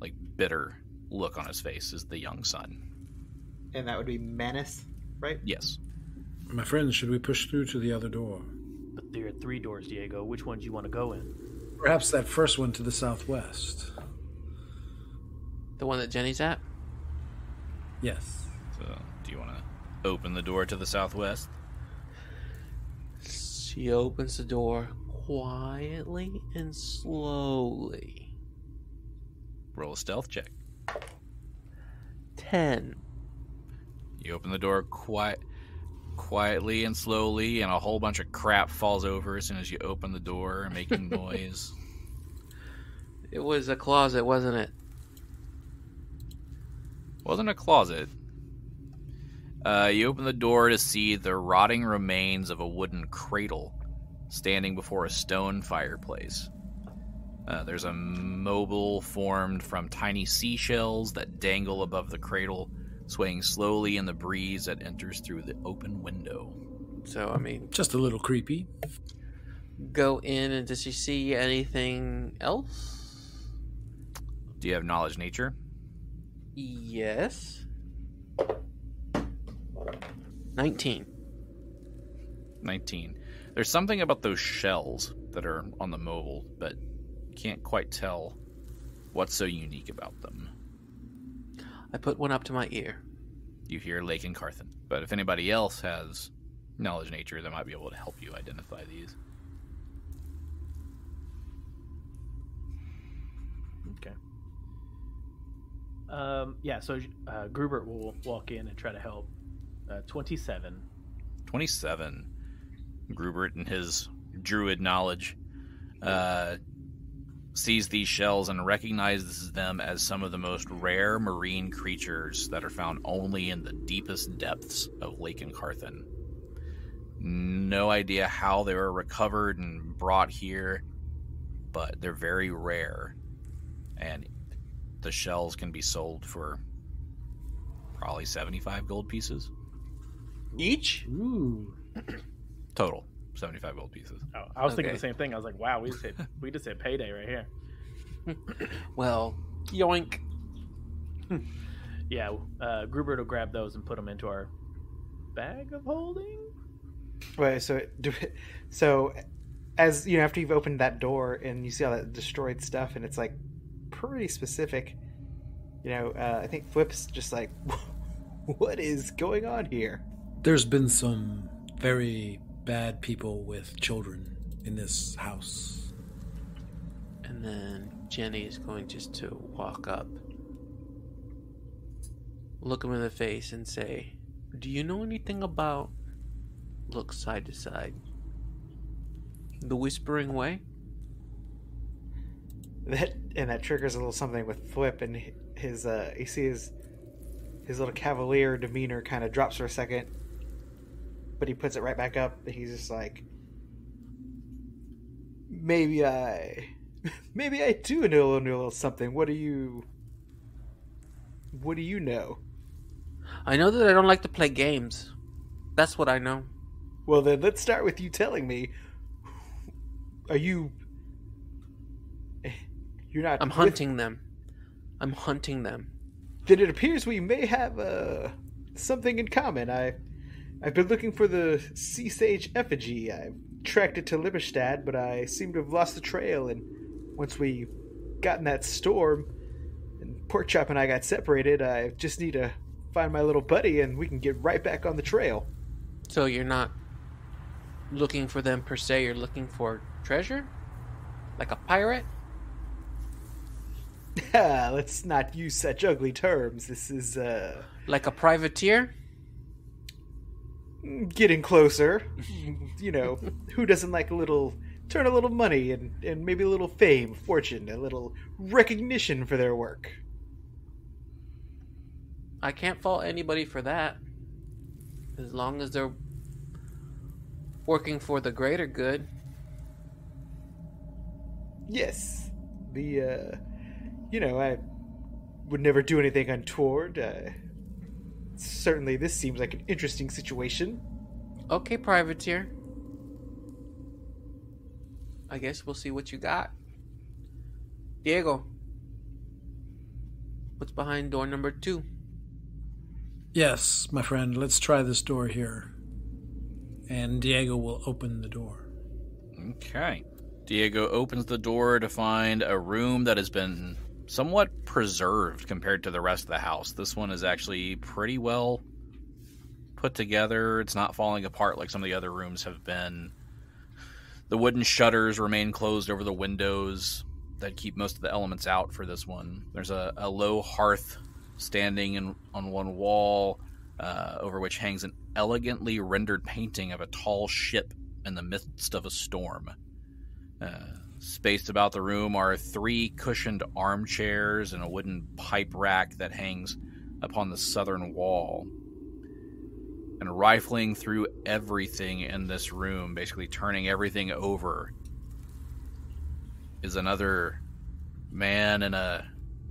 like bitter look on his face is the young son.
And that would be Manus, right?
Yes.
My friends, should we push through to the other door?
But there are three doors, Diego. Which one do you want to go in?
Perhaps that first one to the southwest.
The one that Genny's at?
Yes.
So, do you want to open the door to the southwest?
She opens the door quietly and slowly.
Roll a stealth check.
Ten.
You open the door quiet, quietly and slowly, and a whole bunch of crap falls over as soon as you open the door, making *laughs* noise.
It was a closet, wasn't it?
Wasn't a closet. Uh, you open the door to see the rotting remains of a wooden cradle standing before a stone fireplace. Uh, there's a mobile formed from tiny seashells that dangle above the cradle, swaying slowly in the breeze that enters through the open window.
So I mean,
Just a little creepy.
go in and does she see anything else?
Do you have knowledge nature?
Yes. Nineteen.
19. There's something about those shells that are on the mobile, but you can't quite tell what's so unique about them.
I put one up to my ear.
You hear Lake Encarthan. But if anybody else has knowledge nature, they might be able to help you identify these.
Okay. Um, yeah, so uh, Grubert will walk in and try to help. Uh, 27.
27. Grubert and his druid knowledge. Uh, sees these shells and recognizes them as some of the most rare marine creatures that are found only in the deepest depths of Lake Encarthan. No idea how they were recovered and brought here, but they're very rare. And the shells can be sold for probably 75 gold pieces
Each?
Ooh.
total. 75 gold pieces.
Oh, I was thinking the same thing. I was like, wow, we just hit *laughs* we just hit payday right here.
Well, yoink. *laughs*
Yeah, uh, Grubert will grab those and put them into our bag of holding.
Wait, so do so as you know, after you've opened that door and you see all that destroyed stuff, and it's like pretty specific. You know, uh, I think Thwip's just like, *laughs* what is going on here?
There's been some very bad people with children in this house.
And then Genny is going just to walk up, look him in the face, and say, Do you know anything about. Look side to side. The Whispering Way?
That and that triggers a little something with Thwip, and his uh, you see his his little cavalier demeanor kind of drops for a second, but he puts it right back up. And he's just like, maybe I, *laughs* maybe I do know a little something. What do you? What do you know?
I know that I don't like to play games. That's what I know.
Well, then let's start with you telling me. Are you? *laughs* You're not.
I'm
with-
hunting them. I'm hunting them.
Then it appears we may have uh, something in common. I, I've been looking for the sea sage effigy. I've tracked it to Liberstad, but I seem to have lost the trail. And once we got in that storm, and Porkchop and I got separated, I just need to find my little buddy, and we can get right back on the trail.
So you're not looking for them per se, you're looking for treasure? Like a pirate? *laughs*
Let's not use such ugly terms. This is uh,
Like a privateer?
Getting closer. *laughs* you know, who doesn't like a little turn a little money and, and maybe a little fame, fortune, a little recognition for their work.
I can't fault anybody for that. As long as they're working for the greater good.
Yes. The uh you know, I would never do anything untoward. Uh, certainly this seems like an interesting situation.
Okay, privateer. I guess we'll see what you got. Diego. What's behind door number two?
Yes, my friend, let's try this door here. And Diego will open the door.
Okay. Diego opens the door to find a room that has been somewhat preserved compared to the rest of the house. This one is actually pretty well put together. It's not falling apart like some of the other rooms have been. The wooden shutters remain closed over the windows that keep most of the elements out for this one. There's a, a low hearth standing in, on one wall, uh, over which hangs an elegantly rendered painting of a tall ship in the midst of a storm. Uh, spaced about the room are three cushioned armchairs and a wooden pipe rack that hangs upon the southern wall. And rifling through everything in this room, basically turning everything over, is another man in a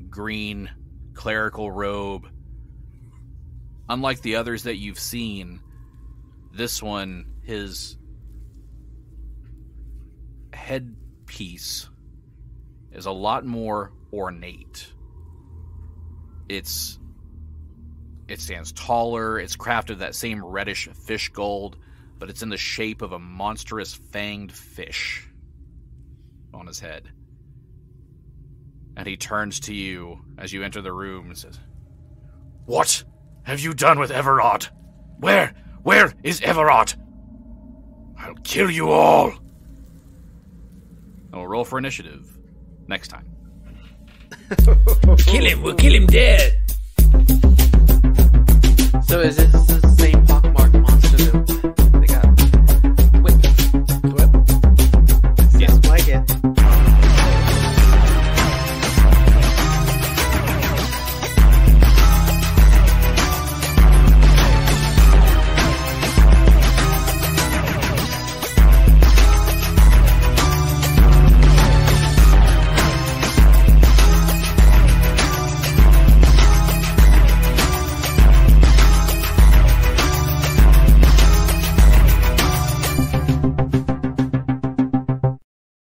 green clerical robe. Unlike the others that you've seen, this one, his headpiece is a lot more ornate. It's it stands taller, it's crafted that same reddish fish gold, but it's in the shape of a monstrous fanged fish on his head. And he turns to you as you enter the room and says, What have you done with Everard? Where, where is Everard? I'll kill you all. And we'll roll for initiative next time.
Kill him, we'll kill him dead.
So is this, is this